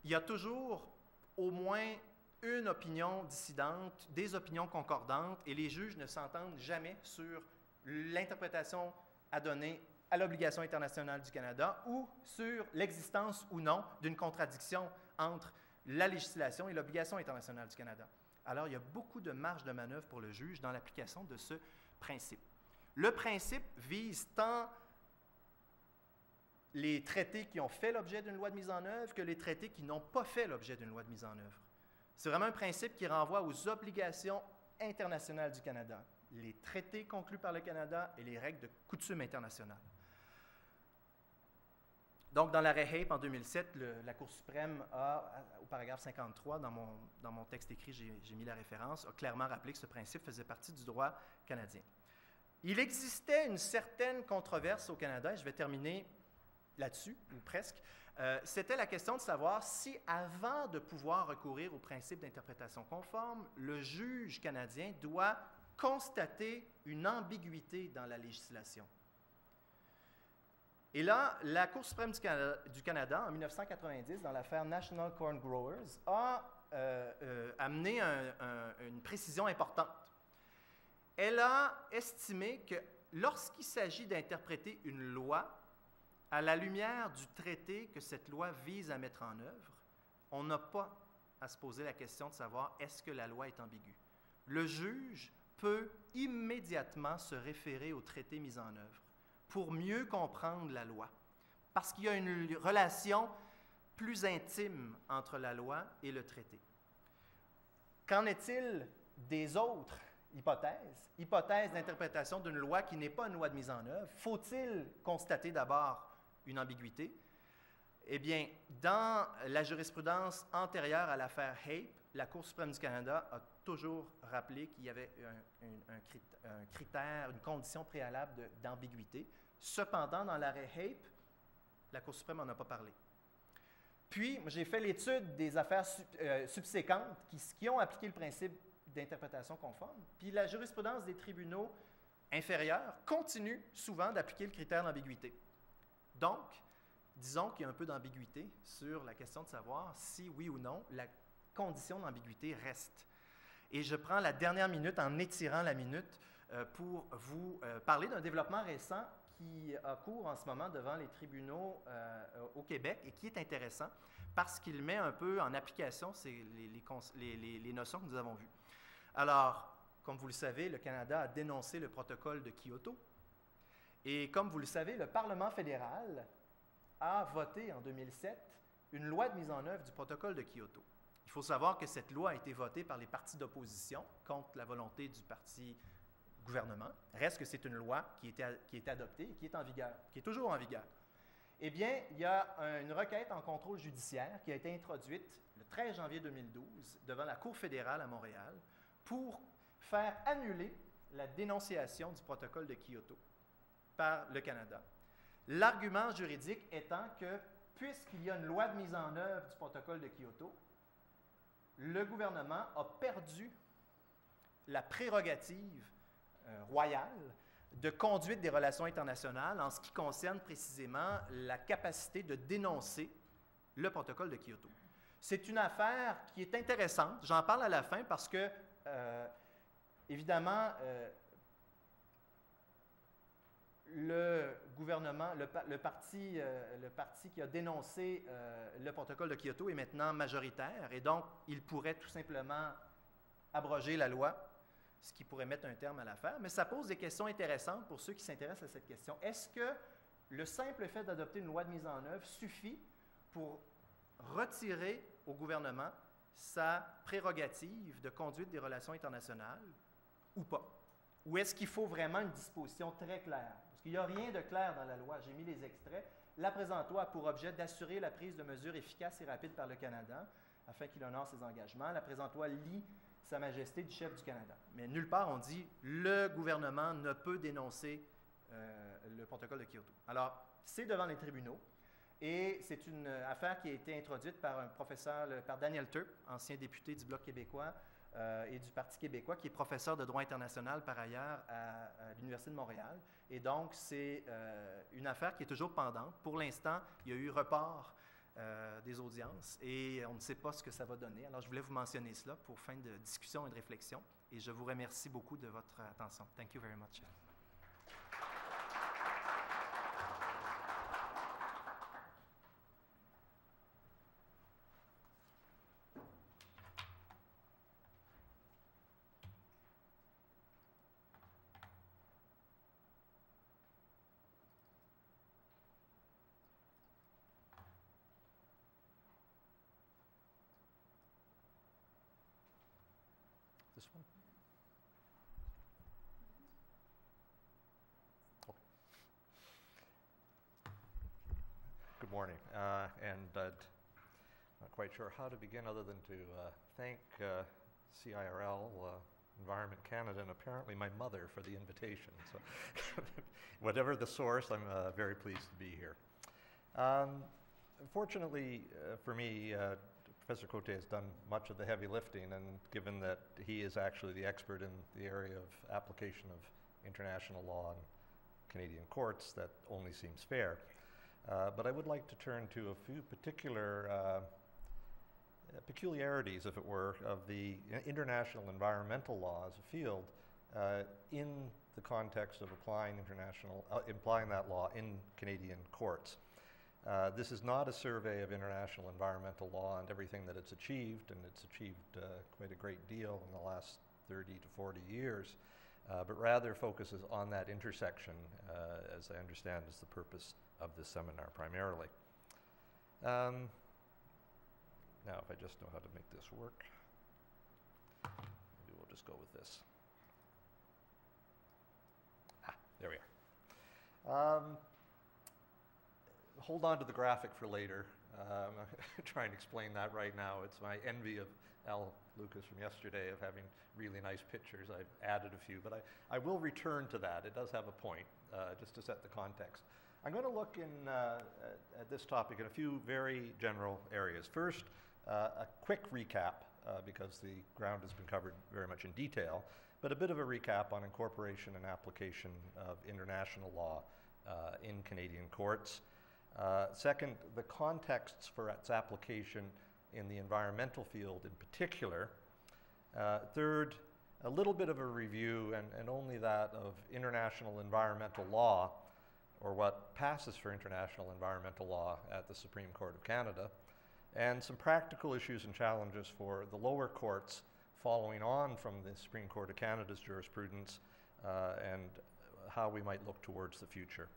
il y a toujours au moins une opinion dissidente, des opinions concordantes, et les juges ne s'entendent jamais sur l'interprétation à donner à l'obligation internationale du Canada ou sur l'existence ou non d'une contradiction entre la législation et l'obligation internationale du Canada. Alors, il y a beaucoup de marge de manœuvre pour le juge dans l'application de ce principe. Le principe vise tant les traités qui ont fait l'objet d'une loi de mise en œuvre que les traités qui n'ont pas fait l'objet d'une loi de mise en œuvre. C'est vraiment un principe qui renvoie aux obligations internationales du Canada, les traités conclus par le Canada et les règles de coutume internationales. Donc, dans l'arrêt HAPE en 2007, la Cour suprême a, au paragraphe 53, dans mon, dans mon texte écrit, j'ai mis la référence, a clairement rappelé que ce principe faisait partie du droit canadien. Il existait une certaine controverse au Canada, et je vais terminer là-dessus, ou presque. Euh, C'était la question de savoir si, avant de pouvoir recourir au principe d'interprétation conforme, le juge canadien doit constater une ambiguïté dans la législation. Et là, la Cour suprême du Canada, en 1990, dans l'affaire National Corn Growers, a euh, euh, amené une précision importante. Elle a estimé que lorsqu'il s'agit d'interpréter une loi, à la lumière du traité que cette loi vise à mettre en œuvre, on n'a pas à se poser la question de savoir est-ce que la loi est ambiguë? Le juge peut immédiatement se référer au traité mis en œuvre pour mieux comprendre la loi. Parce qu'il y a une relation plus intime entre la loi et le traité. Qu'en est-il des autres hypothèses? Hypothèses d'interprétation d'une loi qui n'est pas une loi de mise en œuvre. Faut-il constater d'abord une ambiguïté? Eh bien, dans la jurisprudence antérieure à l'affaire HAPE, la Cour suprême du Canada a toujours rappelé qu'il y avait un, critère, une condition préalable d'ambiguïté. Cependant, dans l'arrêt HAPE, la Cour suprême n'en a pas parlé. Puis, j'ai fait l'étude des affaires euh, subséquentes qui, qui, ont appliqué le principe d'interprétation conforme. Puis, la jurisprudence des tribunaux inférieurs continue souvent d'appliquer le critère d'ambiguïté. Donc, disons qu'il y a un peu d'ambiguïté sur la question de savoir si, oui ou non, la condition d'ambiguïté reste. Et je prends la dernière minute en étirant la minute euh, pour vous euh, parler d'un développement récent qui a cours en ce moment devant les tribunaux euh, au Québec et qui est intéressant parce qu'il met un peu en application les, notions que nous avons vues. Alors, comme vous le savez, le Canada a dénoncé le protocole de Kyoto. Et comme vous le savez, le Parlement fédéral a voté en 2007 une loi de mise en œuvre du protocole de Kyoto. Il faut savoir que cette loi a été votée par les partis d'opposition contre la volonté du parti gouvernement. Reste que c'est une loi qui, était, qui est adoptée et qui est en vigueur, qui est toujours en vigueur. Eh bien, il y a une requête en contrôle judiciaire qui a été introduite le 13 janvier 2012 devant la Cour fédérale à Montréal pour faire annuler la dénonciation du protocole de Kyoto par le Canada. L'argument juridique étant que, puisqu'il y a une loi de mise en œuvre du protocole de Kyoto, le gouvernement a perdu la prérogative euh, royale de conduite des relations internationales en ce qui concerne précisément la capacité de dénoncer le protocole de Kyoto. C'est une affaire qui est intéressante. J'en parle à la fin parce que, euh, évidemment, euh, le gouvernement, le, parti, le parti qui a dénoncé le protocole de Kyoto est maintenant majoritaire et donc il pourrait tout simplement abroger la loi ce qui pourrait mettre un terme à l'affaire, mais ça pose des questions intéressantes pour ceux qui s'intéressent à cette question. Est-ce que le simple fait d'adopter une loi de mise en œuvre suffit pour retirer au gouvernement sa prérogative de conduite des relations internationales ou pas? Ou est-ce qu'il faut vraiment une disposition très claire? Parce qu'il n'y a rien de clair dans la loi. J'ai mis les extraits. La présente loi a pour objet d'assurer la prise de mesures efficaces et rapides par le Canada afin qu'il honore ses engagements. La présente loi lie sa Majesté du chef du Canada. Mais nulle part on dit le gouvernement ne peut dénoncer euh, le protocole de Kyoto. Alors, c'est devant les tribunaux et c'est une affaire qui a été introduite par un professeur, par Daniel Turp, ancien député du Bloc québécois euh, et du Parti québécois, qui est professeur de droit international par ailleurs à, l'Université de Montréal. Et donc, c'est euh, une affaire qui est toujours pendante. Pour l'instant, il y a eu report euh, des audiences et on ne sait pas ce que ça va donner. Alors, je voulais vous mentionner cela pour fin de discussion et de réflexion et je vous remercie beaucoup de votre attention. Thank you very much. And I'm not quite sure how to begin other than to uh, thank uh, CIRL, uh, Environment Canada, and apparently my mother for the invitation. So, whatever the source, I'm uh, very pleased to be here. Um, fortunately uh, for me, uh, Professor Côté has done much of the heavy lifting, and given that he is actually the expert in the area of application of international law and Canadian courts, that only seems fair. Uh, but I would like to turn to a few particular uh, peculiarities, if it were, of the international environmental law as a field uh, in the context of applying international, uh, implying that law in Canadian courts. Uh, this is not a survey of international environmental law and everything that it's achieved, and it's achieved uh, quite a great deal in the last 30 to 40 years, uh, but rather focuses on that intersection, uh, as I understand is the purpose of this seminar primarily. Um, now, if I just know how to make this work, maybe we'll just go with this. Ah, there we are. Um, hold on to the graphic for later. Um, I'm trying to explain that right now. It's my envy of Al Lucas from yesterday of having really nice pictures. I've added a few, but I, I will return to that. It does have a point, uh, just to set the context. I'm going to look in, uh, at, this topic in a few very general areas. First, uh, a quick recap, uh, because the ground has been covered very much in detail, but a bit of a recap on incorporation and application of international law uh, in Canadian courts. Uh, second, the contexts for its application in the environmental field in particular. Uh, third, a little bit of a review, and, and only that, of international environmental law, or what passes for international environmental law at the Supreme Court of Canada, and some practical issues and challenges for the lower courts following on from the Supreme Court of Canada's jurisprudence uh, and how we might look towards the future.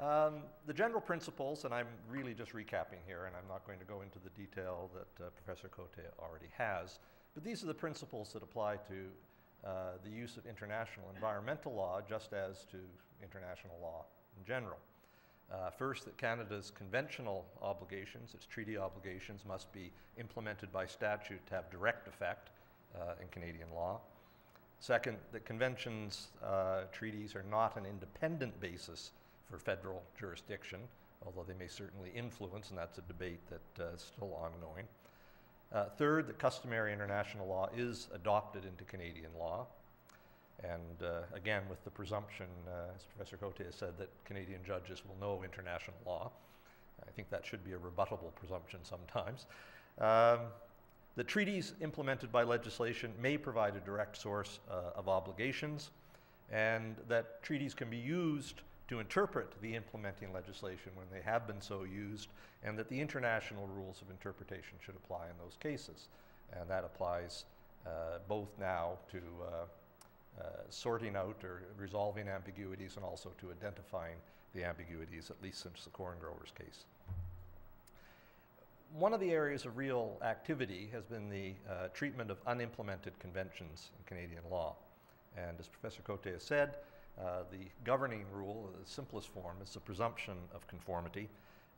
Um, the general principles, and I'm really just recapping here, and I'm not going to go into the detail that uh, Professor Côté already has, but these are the principles that apply to uh, the use of international environmental law just as to international law in general. Uh, first, that Canada's conventional obligations, its treaty obligations, must be implemented by statute to have direct effect uh, in Canadian law. Second, that conventions, uh, treaties are not an independent basis for federal jurisdiction, although they may certainly influence, and that's a debate that uh, is still ongoing. Uh, third, that customary international law is adopted into Canadian law. And uh, again, with the presumption, uh, as Professor Côté has said, that Canadian judges will know international law. I think that should be a rebuttable presumption sometimes. Um, the treaties implemented by legislation may provide a direct source uh, of obligations, and that treaties can be used to interpret the implementing legislation when they have been so used, and that the international rules of interpretation should apply in those cases. And that applies uh, both now to uh, sorting out or resolving ambiguities and also to identifying the ambiguities, at least since the corn growers case. One of the areas of real activity has been the uh, treatment of unimplemented conventions in Canadian law. And as Professor Côté has said, uh, the governing rule, the simplest form, is the presumption of conformity.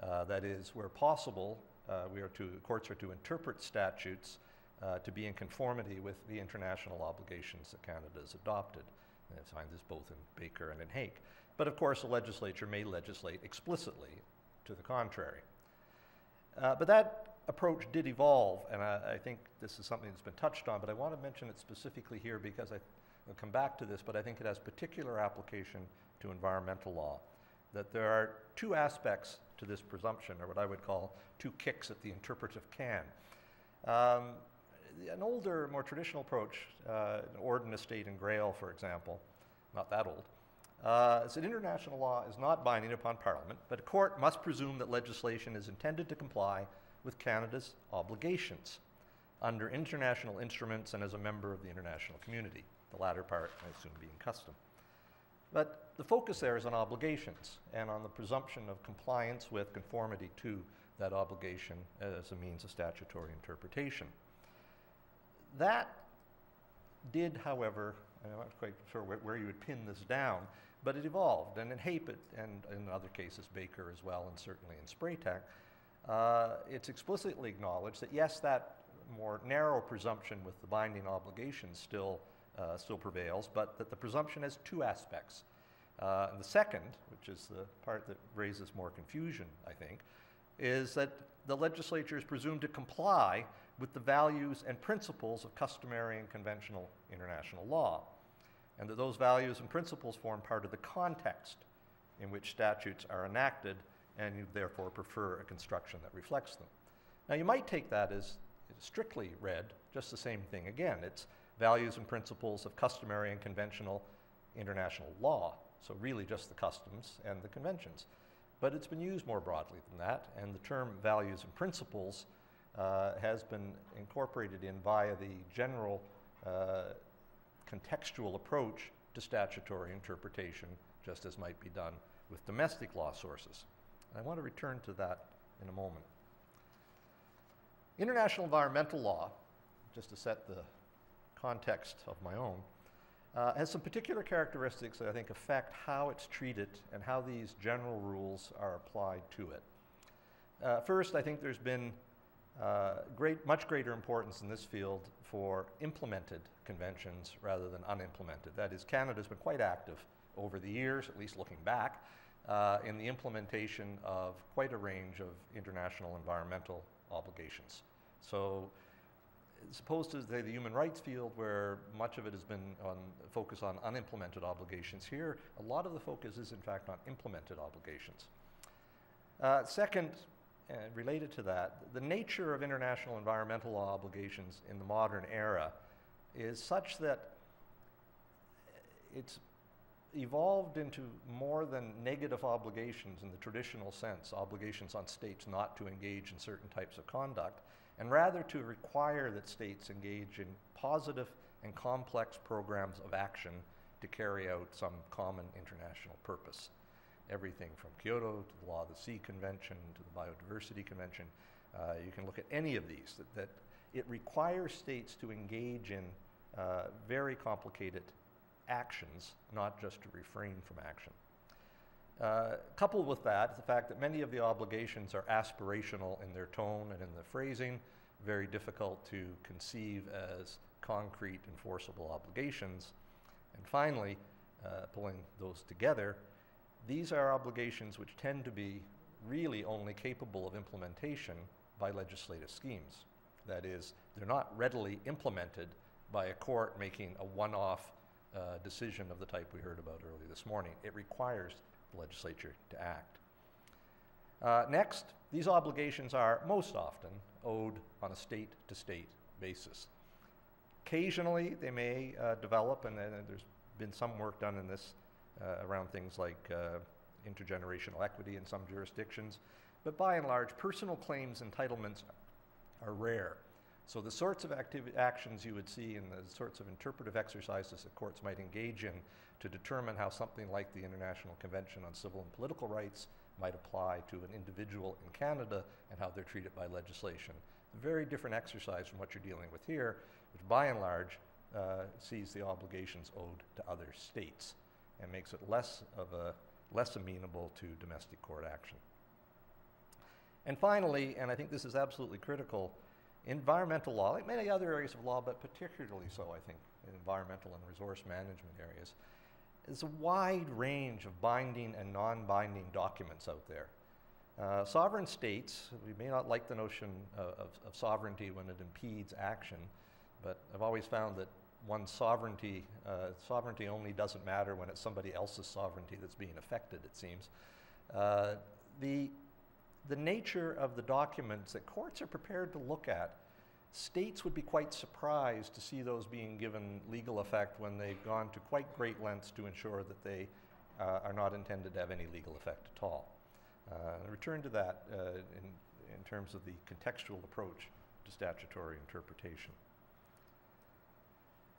Uh, that is, where possible, uh, we are to, courts are to interpret statutes uh, to be in conformity with the international obligations that Canada has adopted. And I find this both in Baker and in Hape. But of course, the legislature may legislate explicitly to the contrary. Uh, but that approach did evolve, and I, I, think this is something that's been touched on, but I want to mention it specifically here because I We'll come back to this, but I think it has particular application to environmental law. That there are two aspects to this presumption, or what I would call two kicks at the interpretive can. Um, an older, more traditional approach, uh, Ordon Estate and Grail, for example, not that old, uh, said international law is not binding upon Parliament, but a court must presume that legislation is intended to comply with Canada's obligations under international instruments and as a member of the international community the latter part, I assume, being custom. But the focus there is on obligations and on the presumption of compliance with conformity to that obligation as a means of statutory interpretation. That did, however, I'm not quite sure where, where you would pin this down, but it evolved. And in HAPET, and in other cases, Baker as well, and certainly in Spraytech, uh, it's explicitly acknowledged that yes, that more narrow presumption with the binding obligation still, uh, still prevails, but that the presumption has two aspects. Uh, and the second, which is the part that raises more confusion, I think, is that the legislature is presumed to comply with the values and principles of customary and conventional international law, and that those values and principles form part of the context in which statutes are enacted, and you therefore prefer a construction that reflects them. Now, you might take that as strictly read, just the same thing again. It's values and principles of customary and conventional international law, so really just the customs and the conventions. But it's been used more broadly than that, and the term values and principles uh, has been incorporated in via the general uh, contextual approach to statutory interpretation, just as might be done with domestic law sources. And I want to return to that in a moment. International environmental law, just to set the context of my own, uh, has some particular characteristics that I think affect how it's treated and how these general rules are applied to it. Uh, first, I think there's been uh, great, much greater importance in this field for implemented conventions rather than unimplemented. That is, Canada's been quite active over the years, at least looking back, uh, in the implementation of quite a range of international environmental obligations. So as opposed to say, the human rights field where much of it has been on focus on unimplemented obligations here a lot of the focus is in fact on implemented obligations uh, second uh, related to that the nature of international environmental law obligations in the modern era is such that it's evolved into more than negative obligations in the traditional sense obligations on states not to engage in certain types of conduct and rather to require that states engage in positive and complex programs of action to carry out some common international purpose. Everything from Kyoto to the Law of the Sea Convention to the Biodiversity Convention. Uh, you can look at any of these, that, that it requires states to engage in uh, very complicated actions, not just to refrain from action. Uh, coupled with that, the fact that many of the obligations are aspirational in their tone and in the phrasing, very difficult to conceive as concrete enforceable obligations. And finally, uh, pulling those together, these are obligations which tend to be really only capable of implementation by legislative schemes. That is, they're not readily implemented by a court making a one off uh, decision of the type we heard about earlier this morning. It requires the legislature to act. Uh, next, these obligations are most often owed on a state to state basis. Occasionally, they may uh, develop, and, there's been some work done in this around things like uh, intergenerational equity in some jurisdictions, but by and large, personal claims entitlements are rare. So the sorts of actions you would see and the sorts of interpretive exercises that courts might engage in to determine how something like the International Convention on Civil and Political Rights might apply to an individual in Canada and how they're treated by legislation. A very different exercise from what you're dealing with here, which by and large uh, sees the obligations owed to other states and makes it less of a less amenable to domestic court action. And finally, and I think this is absolutely critical, environmental law, like many other areas of law, but particularly so, I think, in environmental and resource management areas, is a wide range of binding and non binding documents out there. Uh, sovereign states, we may not like the notion of, of, of, sovereignty when it impedes action, but I've always found that one's sovereignty, uh, sovereignty only doesn't matter when it's somebody else's sovereignty that's being affected, it seems. Uh, the, the nature of the documents that courts are prepared to look at States would be quite surprised to see those being given legal effect when they've gone to quite great lengths to ensure that they uh, are not intended to have any legal effect at all. Uh, return to that uh, in, in terms of the contextual approach to statutory interpretation.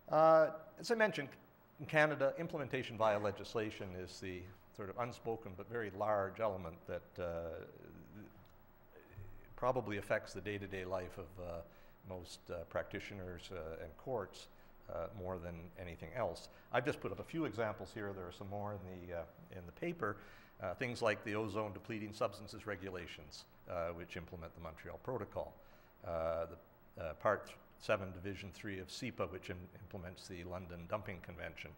Uh, as I mentioned, in Canada, implementation via legislation is the sort of unspoken but very large element that uh, probably affects the day-to-day life of uh, most uh, practitioners uh, and courts uh, more than anything else. I've just put up a few examples here. There are some more in the, in the paper. Things like the ozone depleting substances regulations, which implement the Montreal Protocol. The uh, Part 7, Division 3 of CEPA, which Im- implements the London Dumping Convention.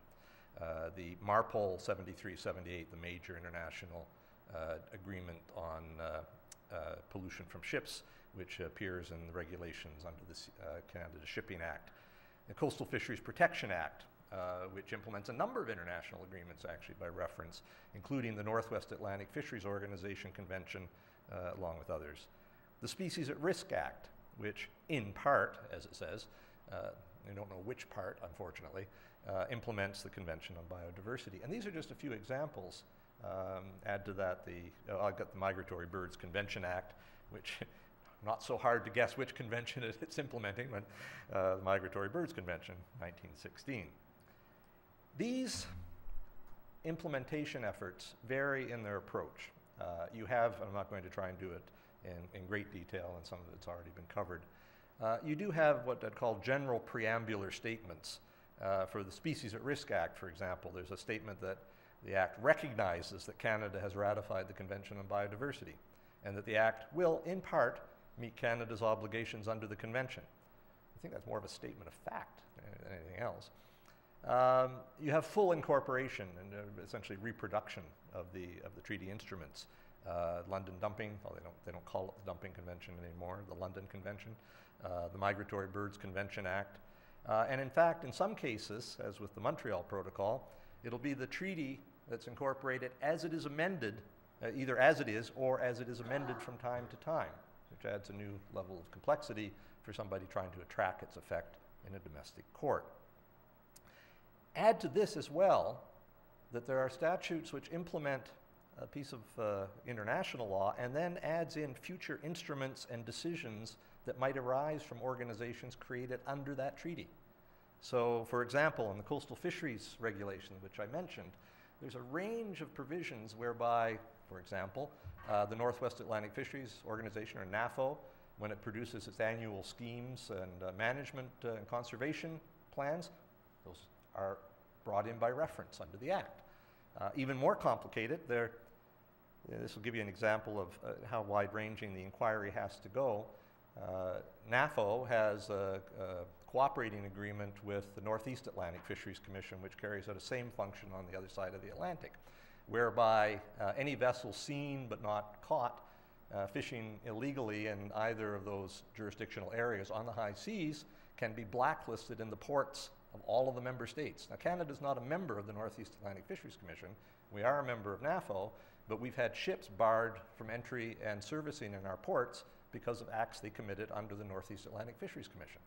the MARPOL 7378, the major international agreement on pollution from ships, which appears in the regulations under the uh, Canada Shipping Act. The Coastal Fisheries Protection Act, uh, which implements a number of international agreements actually by reference, including the Northwest Atlantic Fisheries Organization Convention, uh, along with others. The Species at Risk Act, which in part, as it says, uh, I don't know which part, unfortunately, uh, implements the Convention on Biodiversity. And these are just a few examples. Um, add to that the, uh, I've got the Migratory Birds Convention Act, which not so hard to guess which convention it's implementing, but uh, the Migratory Birds Convention, 1916. These implementation efforts vary in their approach. Uh, you have, I'm not going to try and do it in, in great detail, and some of it's already been covered. Uh, you do have what I'd call general preambular statements. Uh, for the Species at Risk Act, for example, there's a statement that the Act recognizes that Canada has ratified the Convention on Biodiversity and that the Act will, in part, meet Canada's obligations under the Convention. I think that's more of a statement of fact than anything else. Um, you have full incorporation and uh, essentially reproduction of the, of the treaty instruments. Uh, London dumping, well, they don't, they don't call it the Dumping Convention anymore, the London Convention, uh, the Migratory Birds Convention Act. Uh, and in fact, in some cases, as with the Montreal Protocol, it'll be the treaty that's incorporated as it is amended, uh, either as it is or as it is amended from time to time which adds a new level of complexity for somebody trying to track its effect in a domestic court. Add to this as well that there are statutes which implement a piece of uh, international law and then adds in future instruments and decisions that might arise from organizations created under that treaty. So, for example, in the coastal fisheries regulation, which I mentioned, there's a range of provisions whereby, for example, uh, the Northwest Atlantic Fisheries Organization, or NAFO, when it produces its annual schemes and uh, management uh, and conservation plans, those are brought in by reference under the Act. Uh, even more complicated, this will give you an example of uh, how wide ranging the inquiry has to go. Uh, NAFO has a, a, cooperating agreement with the Northeast Atlantic Fisheries Commission, which carries out the same function on the other side of the Atlantic whereby uh, any vessel seen but not caught uh, fishing illegally in either of those jurisdictional areas on the high seas can be blacklisted in the ports of all of the member states. Now, Canada is not a member of the Northeast Atlantic Fisheries Commission. We are a member of NAFO, but we've had ships barred from entry and servicing in our ports because of acts they committed under the Northeast Atlantic Fisheries Commission,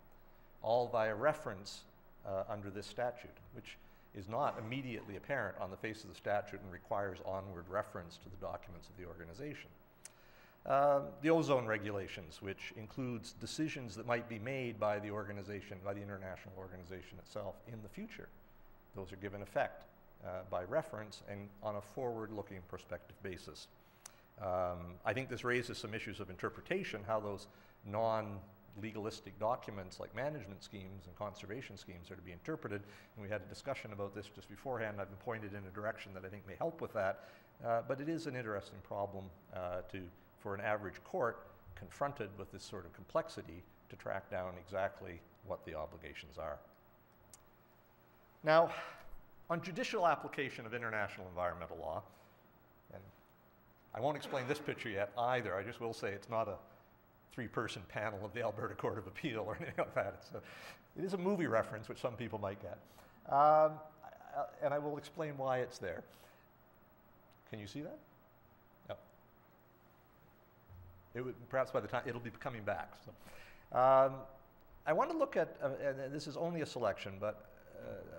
all via reference uh, under this statute, which is not immediately apparent on the face of the statute and requires onward reference to the documents of the organization. Uh, the ozone regulations, which includes decisions that might be made by the organization, by the international organization itself in the future. Those are given effect uh, by reference and on a forward-looking prospective basis. Um, I think this raises some issues of interpretation, how those non legalistic documents like management schemes and conservation schemes are to be interpreted. And we had a discussion about this just beforehand. I've been pointed in a direction that I think may help with that. Uh, but it is an interesting problem uh, to, for an average court confronted with this sort of complexity to track down exactly what the obligations are. Now, on judicial application of international environmental law, and I won't explain this picture yet either, I just will say it's not a three-person panel of the Alberta Court of Appeal or anything like that. It's a, it is a movie reference, which some people might get. Um, and I will explain why it's there. Can you see that? No. It would, perhaps by the time, it'll be coming back. So. Um, I want to look at, uh, and this is only a selection, but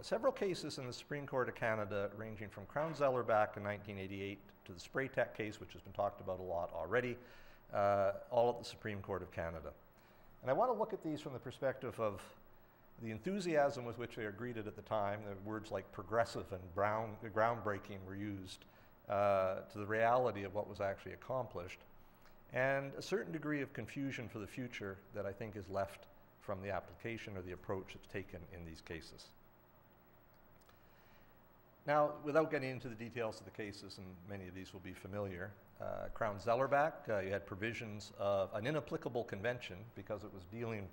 several cases in the Supreme Court of Canada ranging from Crown Zellerbach in 1988 to the Spraytech case, which has been talked about a lot already, uh, all at the Supreme Court of Canada. And I want to look at these from the perspective of the enthusiasm with which they are greeted at the time. The words like progressive and brown, groundbreaking were used uh, to the reality of what was actually accomplished, and a certain degree of confusion for the future that I think is left from the application or the approach that's taken in these cases. Now, without getting into the details of the cases, and many of these will be familiar, uh, Crown Zellerbach, uh, you had provisions of an inapplicable convention because it was dealing.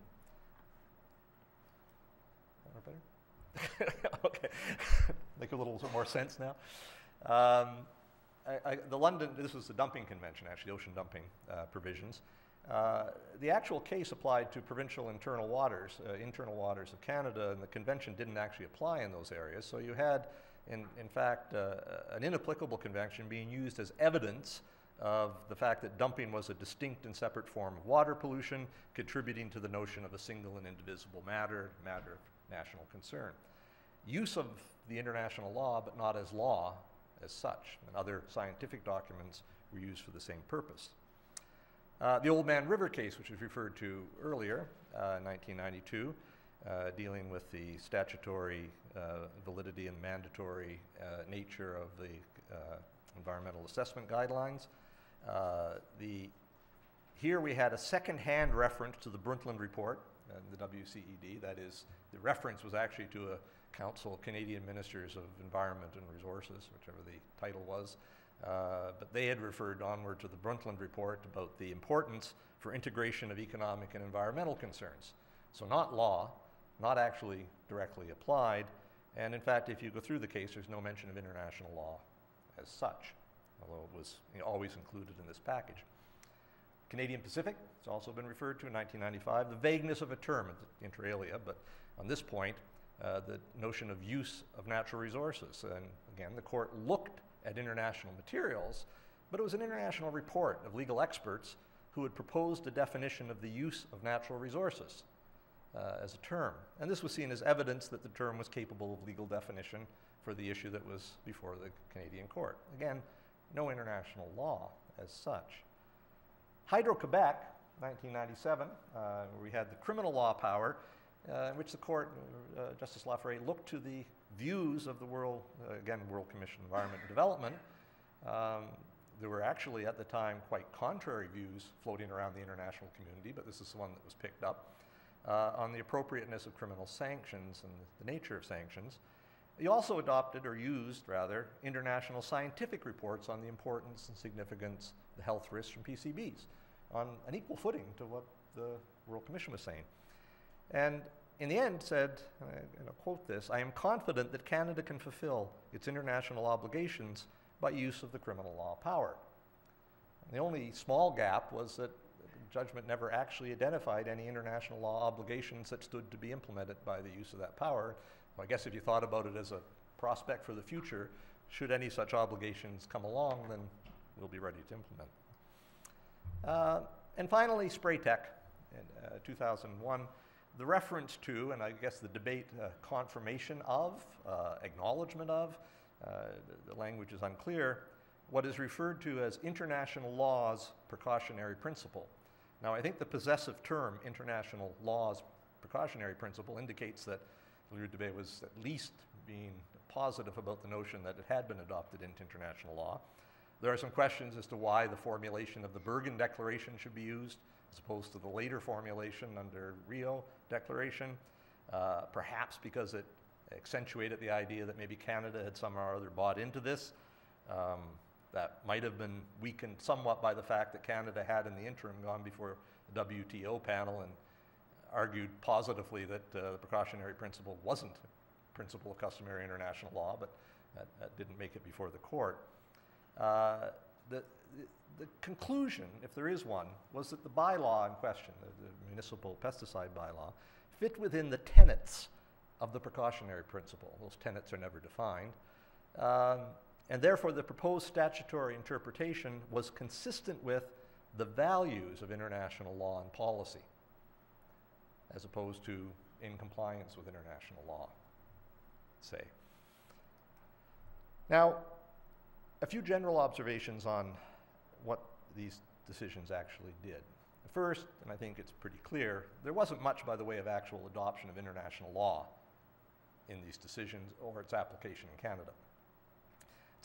better? okay, make a little more sense now. Um, I, I, the London, this was the dumping convention, actually, ocean dumping uh, provisions. Uh, the actual case applied to provincial internal waters, uh, internal waters of Canada, and the convention didn't actually apply in those areas. So you had, in, in fact, uh, an inapplicable convention being used as evidence of the fact that dumping was a distinct and separate form of water pollution, contributing to the notion of a single and indivisible matter, matter of national concern. Use of the international law, but not as law as such, and other scientific documents were used for the same purpose. Uh, the Oldman River case, which was referred to earlier, uh, 1992, uh, dealing with the statutory uh, validity and mandatory uh, nature of the uh, environmental assessment guidelines. the, here we had a second-hand reference to the Brundtland report, and the WCED. That is, the reference was actually to a Council of Canadian Ministers of Environment and Resources, whichever the title was. Uh, but they had referred onward to the Brundtland report about the importance for integration of economic and environmental concerns. So, not law, not actually directly applied. And in fact, if you go through the case, there's no mention of international law as such, although it was you know, always included in this package. Canadian Pacific, it's also been referred to in 1995. The vagueness of a term, inter alia, but on this point, uh, the notion of use of natural resources. And again, the court looked at international materials, but it was an international report of legal experts who had proposed a definition of the use of natural resources uh, as a term. And this was seen as evidence that the term was capable of legal definition for the issue that was before the Canadian court. Again, no international law as such. Hydro Quebec, 1997, uh, we had the criminal law power uh, in which the court, uh, Justice La Forest, looked to the views of the World, uh, again, World Commission on Environment and Development. Um, there were actually at the time quite contrary views floating around the international community, but this is the one that was picked up uh, on the appropriateness of criminal sanctions and the nature of sanctions. He also adopted, or used rather, international scientific reports on the importance and significance, the health risks from PCBs, on an equal footing to what the World Commission was saying. And in the end said, and I'll quote this, I am confident that Canada can fulfill its international obligations by use of the criminal law power. And the only small gap was that judgment never actually identified any international law obligations that stood to be implemented by the use of that power. Well, I guess if you thought about it as a prospect for the future, should any such obligations come along, then we'll be ready to implement. Uh, and finally, Spraytech in uh, 2001 the reference to, and I guess the debate, uh, confirmation of, uh, acknowledgement of, uh, the, the, language is unclear, what is referred to as international law's precautionary principle. Now, I think the possessive term, international law's precautionary principle, indicates that L'Heureux-Dubé was at least being positive about the notion that it had been adopted into international law. There are some questions as to why the formulation of the Bergen Declaration should be used as opposed to the later formulation under Rio Declaration, uh, perhaps because it accentuated the idea that maybe Canada had somehow or other bought into this. Um, that might have been weakened somewhat by the fact that Canada had in the interim gone before the WTO panel and argued positively that uh, the precautionary principle wasn't a principle of customary international law, but that, that didn't make it before the court. Uh, the, the conclusion, if there is one, was that the bylaw in question, the, the, municipal pesticide bylaw, fit within the tenets of the precautionary principle. Those tenets are never defined. Um, and therefore, the proposed statutory interpretation was consistent with the values of international law and policy, as opposed to in compliance with international law, say. Now, a few general observations on what these decisions actually did. First, and I think it's pretty clear, there wasn't much by the way of actual adoption of international law in these decisions or its application in Canada.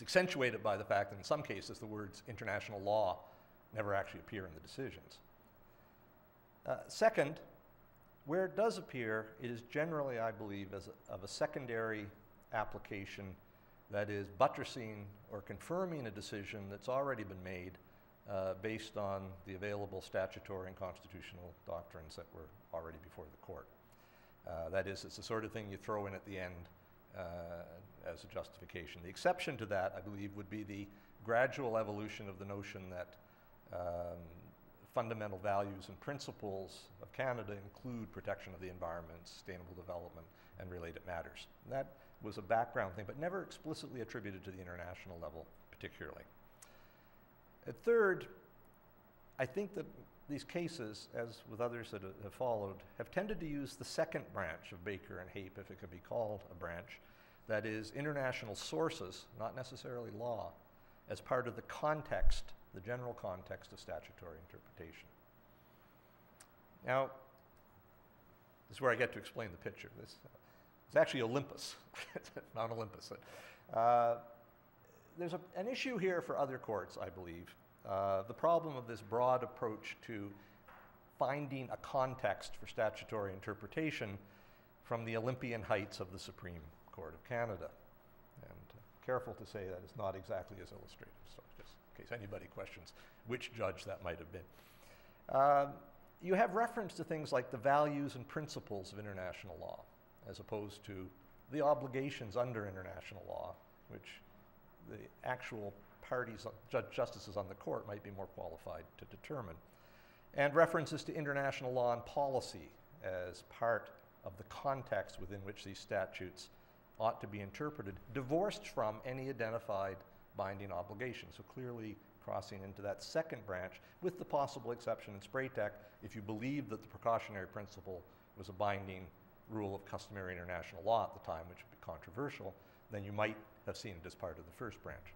It's accentuated by the fact that in some cases the words international law never actually appear in the decisions. Uh, second, Where it does appear, it is generally, I believe, as a, of a secondary application that is buttressing or confirming a decision that's already been made uh, based on the available statutory and constitutional doctrines that were already before the court. Uh, that is, it's the sort of thing you throw in at the end uh, as a justification. The exception to that, I believe, would be the gradual evolution of the notion that um, fundamental values and principles of Canada include protection of the environment, sustainable development, and related matters. And that was a background thing, but never explicitly attributed to the international level, particularly. At third, I think that these cases, as with others that have followed, have tended to use the second branch of Baker and Hape, if it can be called a branch, that is, international sources, not necessarily law, as part of the context, the general context of statutory interpretation. Now, this is where I get to explain the picture. This, it's actually Olympus, not Olympus. Uh, there's a, an issue here for other courts, I believe. Uh, the problem of this broad approach to finding a context for statutory interpretation from the Olympian heights of the Supreme Court of Canada. And uh, careful to say that it's not exactly as illustrated, so just in case anybody questions which judge that might have been. Uh, you have reference to things like the values and principles of international law, as opposed to the obligations under international law, which the actual parties, judge justices on the court might be more qualified to determine. And references to international law and policy as part of the context within which these statutes ought to be interpreted, divorced from any identified binding obligation. So clearly crossing into that second branch, with the possible exception in Spraytech, if you believe that the precautionary principle was a binding rule of customary international law at the time, which would be controversial, then you might have seen it as part of the first branch.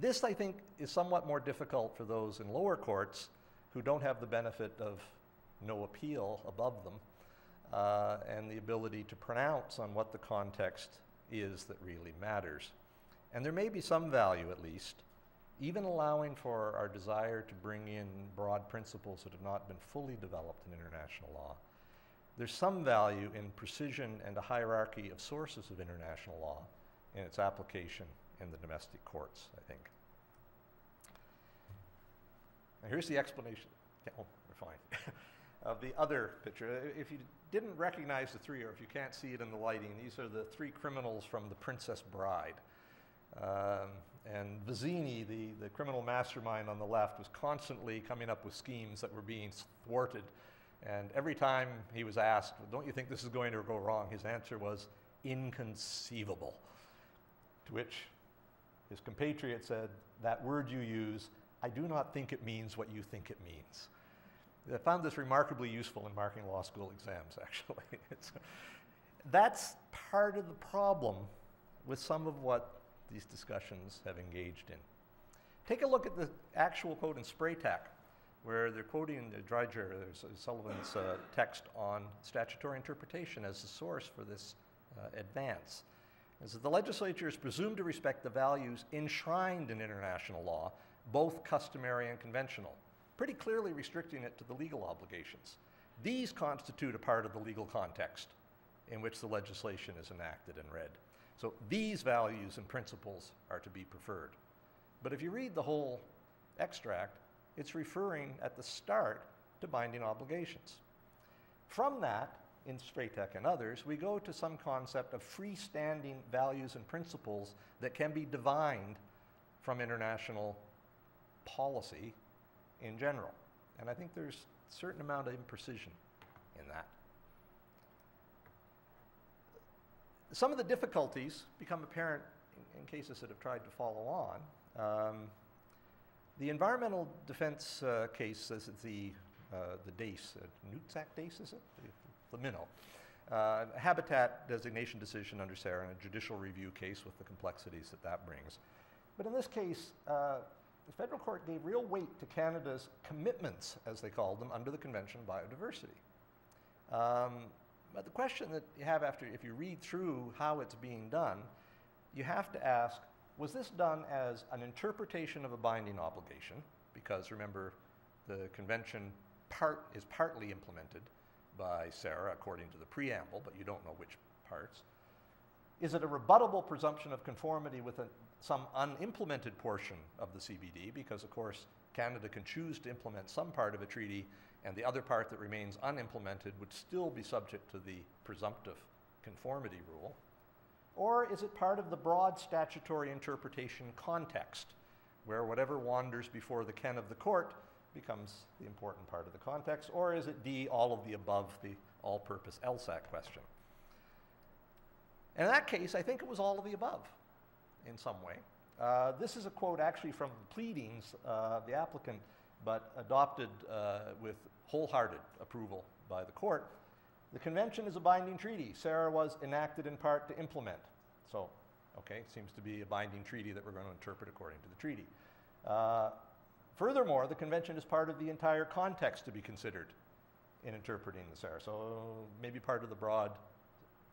This, I think, is somewhat more difficult for those in lower courts who don't have the benefit of no appeal above them uh, and the ability to pronounce on what the context is that really matters. And there may be some value, at least, even allowing for our desire to bring in broad principles that have not been fully developed in international law. There's some value in precision and a hierarchy of sources of international law in its application in the domestic courts, I think. Now here's the explanation. Oh, we're fine. of the other picture. If you didn't recognize the three, or if you can't see it in the lighting, these are the three criminals from The Princess Bride. Um, and Vizzini, the, the criminal mastermind on the left, was constantly coming up with schemes that were being thwarted. And every time he was asked, Don't you think this is going to go wrong? his answer was, Inconceivable. To which his compatriot said, That word you use, I do not think it means what you think it means. I found this remarkably useful in marking law school exams, actually. that's part of the problem with some of what these discussions have engaged in. Take a look at the actual quote in Spraytech, where they're quoting the Driedger, Sullivan's uh, text on statutory interpretation as the source for this uh, advance. Is that the legislature is presumed to respect the values enshrined in international law, both customary and conventional, pretty clearly restricting it to the legal obligations. These constitute a part of the legal context in which the legislation is enacted and read. So these values and principles are to be preferred. But if you read the whole extract, it's referring at the start to binding obligations. From that, in Spraytech and others, we go to some concept of freestanding values and principles that can be divined from international policy in general. And I think there's a certain amount of imprecision in that. Some of the difficulties become apparent in, in cases that have tried to follow on. Um, the environmental defense uh, case, is the, uh, the DACE, uh, DACE, is it? The, the minnow. Uh, habitat designation decision under SARA and a judicial review case with the complexities that that brings. But in this case, uh, the federal court gave real weight to Canada's commitments, as they called them, under the Convention on Biodiversity. Um, but the question that you have after, if you read through how it's being done, you have to ask, was this done as an interpretation of a binding obligation? Because remember, the convention part is partly implemented, by SARA according to the preamble, but you don't know which parts. Is it a rebuttable presumption of conformity with a, some unimplemented portion of the CBD? Because, of course, Canada can choose to implement some part of a treaty, and the other part that remains unimplemented would still be subject to the presumptive conformity rule. Or is it part of the broad statutory interpretation context, where whatever wanders before the ken of the court becomes the important part of the context? Or is it D, all of the above, the all purpose LSAC question? And in that case, I think it was all of the above in some way. Uh, this is a quote actually from the pleadings, uh, the applicant, but adopted uh, with wholehearted approval by the court. The convention is a binding treaty. SARA was enacted in part to implement. So, okay, seems to be a binding treaty that we're going to interpret according to the treaty. Uh, furthermore, the convention is part of the entire context to be considered in interpreting the SARA. So, maybe part of the broad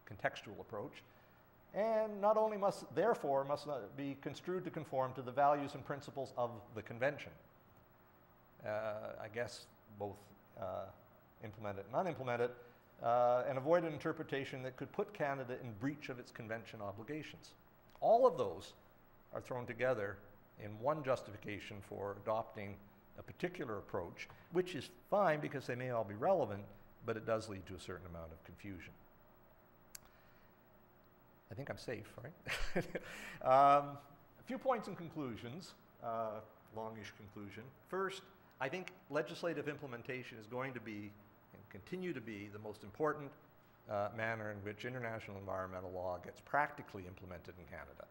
contextual approach. And not only must, therefore, must be construed to conform to the values and principles of the convention. Uh, I guess both uh, implement it and unimplement it, uh, and avoid an interpretation that could put Canada in breach of its convention obligations. All of those are thrown together in one justification for adopting a particular approach, which is fine because they may all be relevant, but it does lead to a certain amount of confusion. I think I'm safe, right? um, a few points and conclusions, uh, longish conclusion. First, I think legislative implementation is going to be and continue to be the most important uh, manner in which international environmental law gets practically implemented in Canada.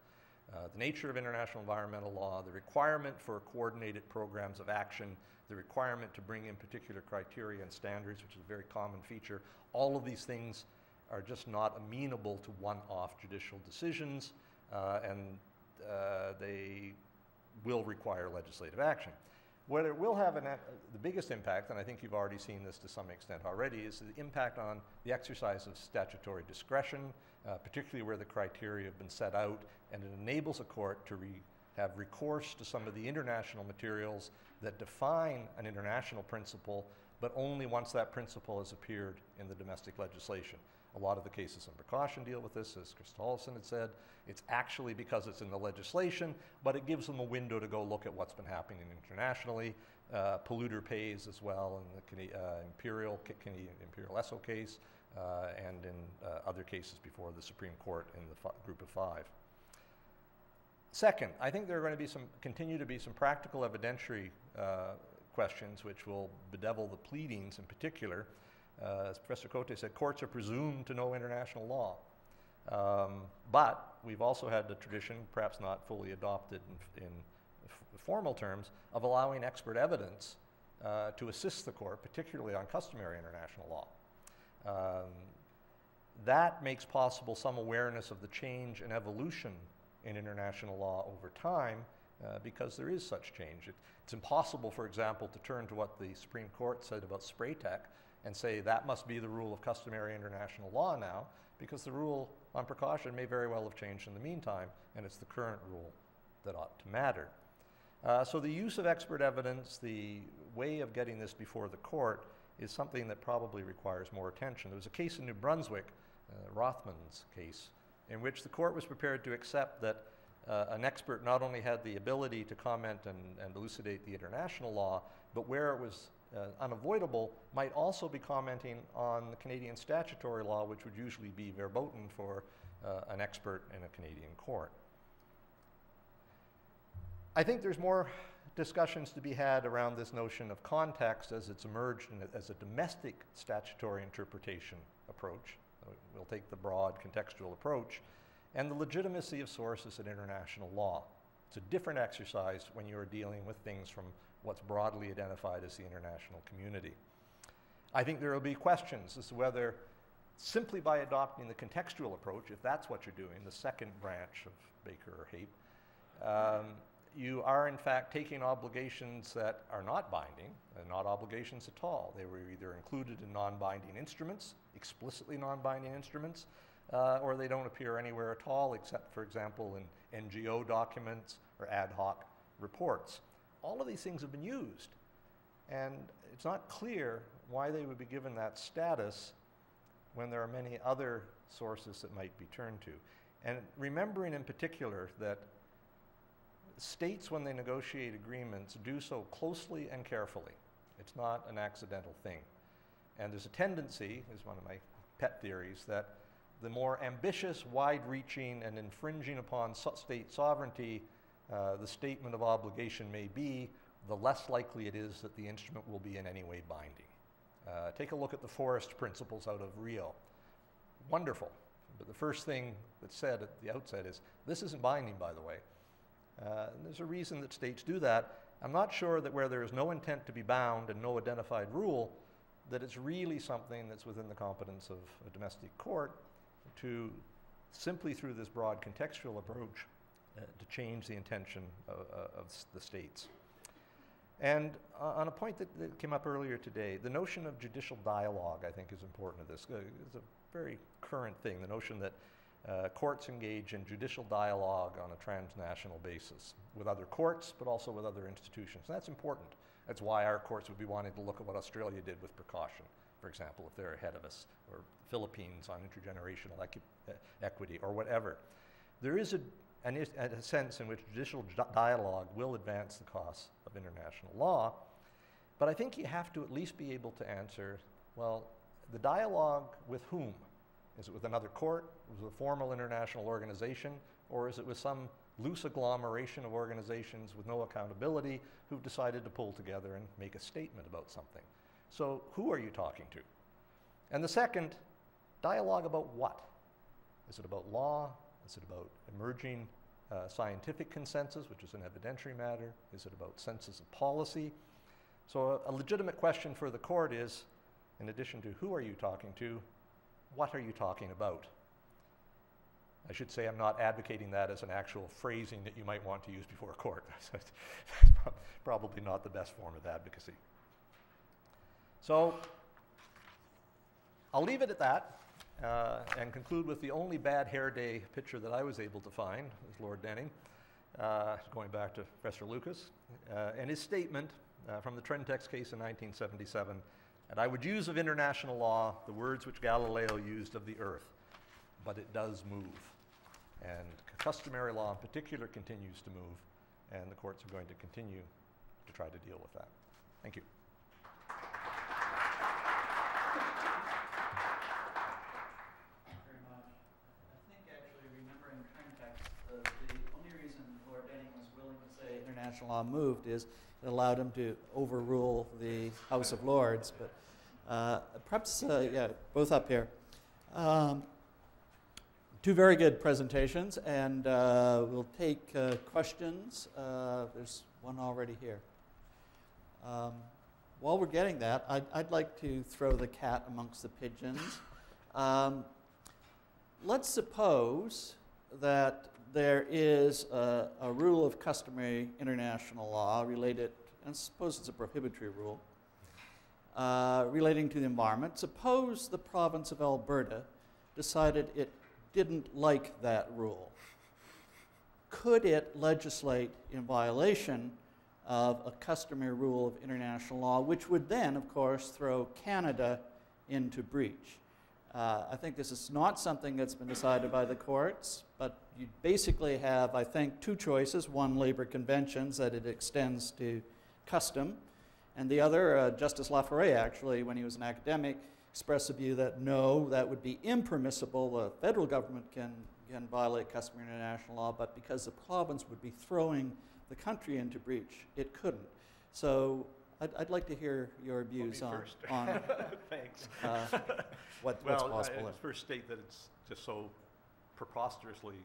Uh, the nature of international environmental law, the requirement for coordinated programs of action, the requirement to bring in particular criteria and standards, which is a very common feature, all of these things are just not amenable to one-off judicial decisions, uh, and uh, they will require legislative action. What it will have an, the biggest impact, and I think you've already seen this to some extent already, is the impact on the exercise of statutory discretion, uh, particularly where the criteria have been set out, and it enables a court to re have recourse to some of the international materials that define an international principle, but only once that principle has appeared in the domestic legislation. A lot of the cases on precaution deal with this, as Chris Tollefson had said. It's actually because it's in the legislation, but it gives them a window to go look at what's been happening internationally. Uh, polluter pays as well in the uh, Imperial, Canadian Imperial Esso case uh, and in uh, other cases before the Supreme Court in the group of five. Second, I think there are going to be some, continue to be some practical evidentiary uh, questions which will bedevil the pleadings in particular. Uh, as Professor Côté said, courts are presumed to know international law. Um, but we've also had the tradition, perhaps not fully adopted in, in formal terms, of allowing expert evidence uh, to assist the court, particularly on customary international law. Um, that makes possible some awareness of the change and evolution in international law over time uh, because there is such change. It, it's impossible, for example, to turn to what the Supreme Court said about Spraytech and say that must be the rule of customary international law now, because the rule on precaution may very well have changed in the meantime, and it's the current rule that ought to matter. Uh, so the use of expert evidence, the way of getting this before the court, is something that probably requires more attention. There was a case in New Brunswick, uh, Rothman's case, in which the court was prepared to accept that uh, an expert not only had the ability to comment and, and elucidate the international law, but where it was uh, unavoidable, might also be commenting on the Canadian statutory law, which would usually be verboten for uh, an expert in a Canadian court. I think there's more discussions to be had around this notion of context as it's emerged as a domestic statutory interpretation approach. We'll take the broad contextual approach, and the legitimacy of sources in international law. It's a different exercise when you are dealing with things from what's broadly identified as the international community. I think there will be questions as to whether simply by adopting the contextual approach, if that's what you're doing, the second branch of Baker or Hape, um, you are in fact taking obligations that are not binding, and not obligations at all. They were either included in non-binding instruments, explicitly non-binding instruments, uh, or they don't appear anywhere at all except, for example, in NGO documents or ad hoc reports all of these things have been used. And it's not clear why they would be given that status when there are many other sources that might be turned to. And remembering in particular that states, when they negotiate agreements, do so closely and carefully. It's not an accidental thing. And there's a tendency, is one of my pet theories, that the more ambitious, wide reaching, and infringing upon state sovereignty uh, the statement of obligation may be, the less likely it is that the instrument will be in any way binding. Uh, take a look at the forest principles out of Rio. Wonderful. But the first thing that's said at the outset is this isn't binding, by the way. Uh, there's a reason that states do that. I'm not sure that where there is no intent to be bound and no identified rule, that it's really something that's within the competence of a domestic court to simply through this broad contextual approach to change the intention of, uh, of the states. And uh, on a point that, that, came up earlier today, the notion of judicial dialogue, I think, is important to this. Uh, it's a very current thing, the notion that uh, courts engage in judicial dialogue on a transnational basis with other courts, but also with other institutions. And that's important. That's why our courts would be wanting to look at what Australia did with precaution, for example, if they're ahead of us, or Philippines on intergenerational equi uh, equity, or whatever. There is a and a sense in which judicial dialogue will advance the cause of international law. But I think you have to at least be able to answer well, the dialogue with whom? Is it with another court? Is it a formal international organization? Or is it with some loose agglomeration of organizations with no accountability who've decided to pull together and make a statement about something? So, who are you talking to? And the second, dialogue about what? Is it about law? Is it about emerging uh, scientific consensus, which is an evidentiary matter? Is it about senses of policy? So, a, a legitimate question for the court is in addition to who are you talking to, what are you talking about? I should say I'm not advocating that as an actual phrasing that you might want to use before a court. That's probably not the best form of advocacy. So, I'll leave it at that uh, and conclude with the only bad hair day picture that I was able to find, is Lord Denning, uh, going back to Professor Lucas, uh, and his statement uh, from the Trendtex case in 1977, and I would use of international law the words which Galileo used of the earth, but it does move. And customary law in particular continues to move, and the courts are going to continue to try to deal with that. Thank you. International law moved is it allowed him to overrule the House of Lords. But uh, perhaps, uh, yeah, both up here. Um, two very good presentations, and uh, we'll take uh, questions. Uh, there's one already here. Um, while we're getting that, I'd, I'd, like to throw the cat amongst the pigeons. Um, let's suppose that there is a, a, rule of customary international law related, and suppose it's a prohibitory rule, uh, relating to the environment. Suppose the province of Alberta decided it didn't like that rule. Could it legislate in violation of a customary rule of international law, which would then, of course, throw Canada into breach? Uh, I think this is not something that's been decided by the courts, but you basically have, I think, two choices. One, labor conventions, that it extends to custom, and the other, uh, Justice La Forest, actually, when he was an academic, expressed a view that no, that would be impermissible. The federal government can, can violate customary international law, but because the province would be throwing the country into breach, it couldn't. So I'd, I'd like to hear your views on, on Thanks. Uh, what, well, what's possible. I, first state that it's just so preposterously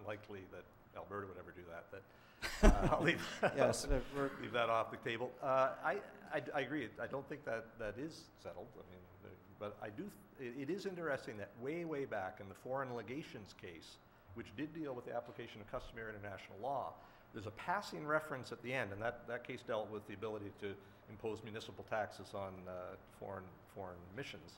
unlikely that Alberta would ever do that. That uh, I'll leave, yes, uh, leave that off the table. Uh, I, I, I, agree. I don't think that that is settled. I mean, but I do. It is interesting that way, way back in the foreign legations case, which did deal with the application of customary international law, there's a passing reference at the end, and that, that case dealt with the ability to impose municipal taxes on uh, foreign, foreign missions.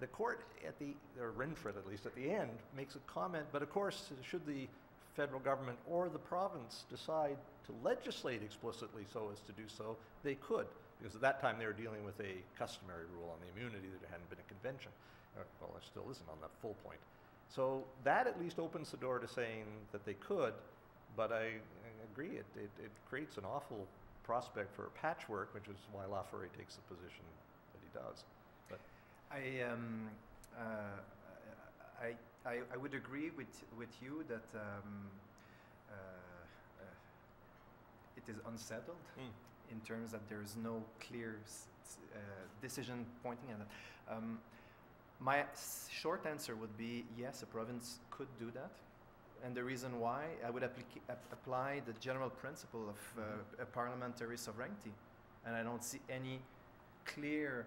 The court at the, or at least, at the end makes a comment, but of course, should the federal government or the province decide to legislate explicitly so as to do so, they could. because at that time they were dealing with a customary rule on the immunity, there hadn't been a convention. Uh, Well, there still isn't on that full point. So that at least opens the door to saying that they could, but I, I agree, it, it, it creates an awful prospect for a patchwork, which is why La Forest takes the position that he does. I, um, uh, I, I, I would agree with, with you that um, uh, uh, it is unsettled in terms that there is no clear uh, decision pointing at it. Um, my short answer would be yes, a province could do that. And the reason why, I would applica- ap- apply the general principle of uh, a parliamentary sovereignty. And I don't see any clear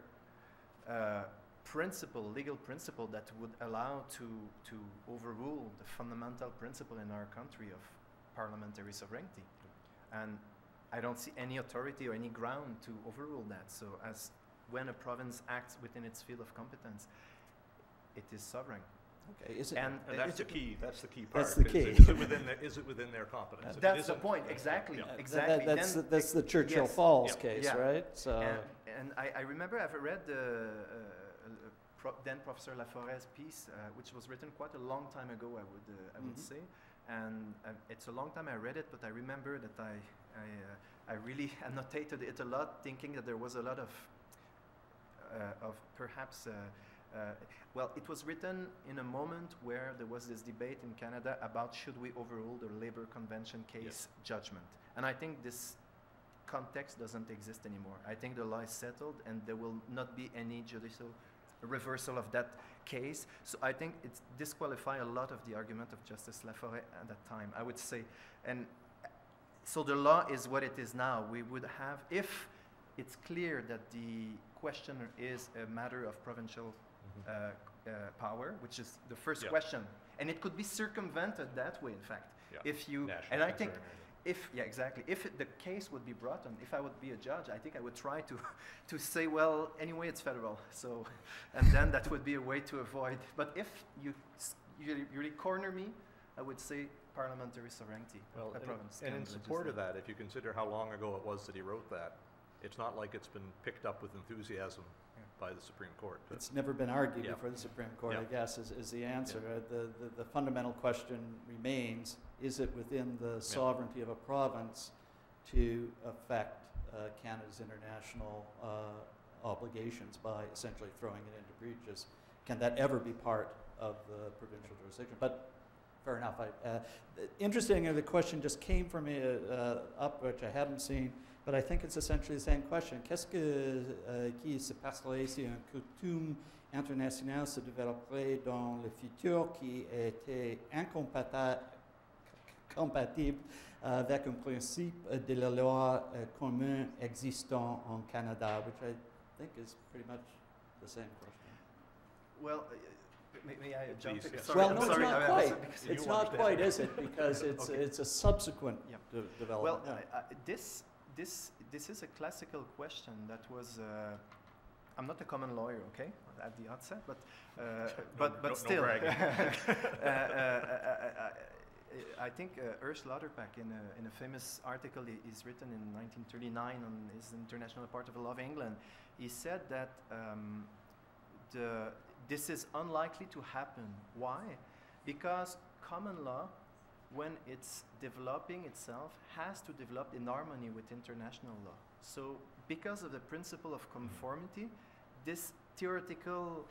uh, principle, legal principle, that would allow to, to overrule the fundamental principle in our country of parliamentary sovereignty. And I don't see any authority or any ground to overrule that. So, as when a province acts within its field of competence, it is sovereign. Okay, is it, And, And uh, that's the key, that's the key part. That's the is key. it- Is it within, their- is it within their competence? If That's the point, exactly, yeah. Uh, that- exactly. That's, Then the- that's the Churchill yes. Falls Yeah. case, Yeah. right? So, And, and I, I remember I've read the uh, uh, Pro- then Professor La Forest's piece, uh, which was written quite a long time ago, I would, uh, I would Mhm. say. And uh, it's a long time I read it, but I remember that I, I, uh, I really annotated it a lot, thinking that there was a lot of, uh, of perhaps, uh, well, it was written in a moment where there was this debate in Canada about should we overrule the Labor Convention case judgment. And I think this context doesn't exist anymore. I think the law is settled and there will not be any judicial reversal of that case. So I think it disqualify a lot of the argument of Justice La Forest at that time, I would say. And uh, so the law is what it is now. We would have, if it's clear that the questioner is a matter of provincial Uh, uh, power, which is the first Yeah. question, and it could be circumvented that way, in fact. Yeah. If you, National and I think if yeah exactly if it, the case would be brought on if i would be a judge i think i would try to to say well anyway it's federal so and then that would be a way to avoid but if you you really, corner me i would say parliamentary sovereignty Well, a and- province and can in support of that, if you consider how long ago it was that he wrote that, it's not like it's been picked up with enthusiasm Yeah. By the Supreme Court. it's never been argued Yeah. before the Supreme Court, I guess, is, is the answer. Uh, The, the, the fundamental question remains, is it within the sovereignty of a province to affect uh, Canada's international uh, obligations by essentially throwing it into breaches? Can that ever be part of the provincial jurisdiction? But fair enough. I, uh, interesting, uh, the question just came from me uh, uh, up, which I hadn't seen, but I think it's essentially the same question. Qu'est-ce que, euh, qui se passerait si un coutume international se développerait dans le futur qui était incompata- compatible avec un principe de la loi euh, commune existant en Canada, which I think is pretty much the same question. well uh, may, may i jump Please, in? Sorry, well, no, sorry, it's not quite. It's not quite, is it? Because it's Okay. it's a subsequent Yeah. de- Well, yeah. I, I, this, this, this is a classical question that was. Uh, I'm not a common lawyer, okay, at the outset, but uh, but but no- no still. bragging. uh, uh, uh, I, I think uh, Urs Lauterpacht, in a, in a famous article he, he's written in 1939 on his International Part of the Law of England, he said that um, the, this is unlikely to happen. Why? Because common law, when it's developing itself, has to develop in harmony with international law. So, because of the principle of conformity, this theoretical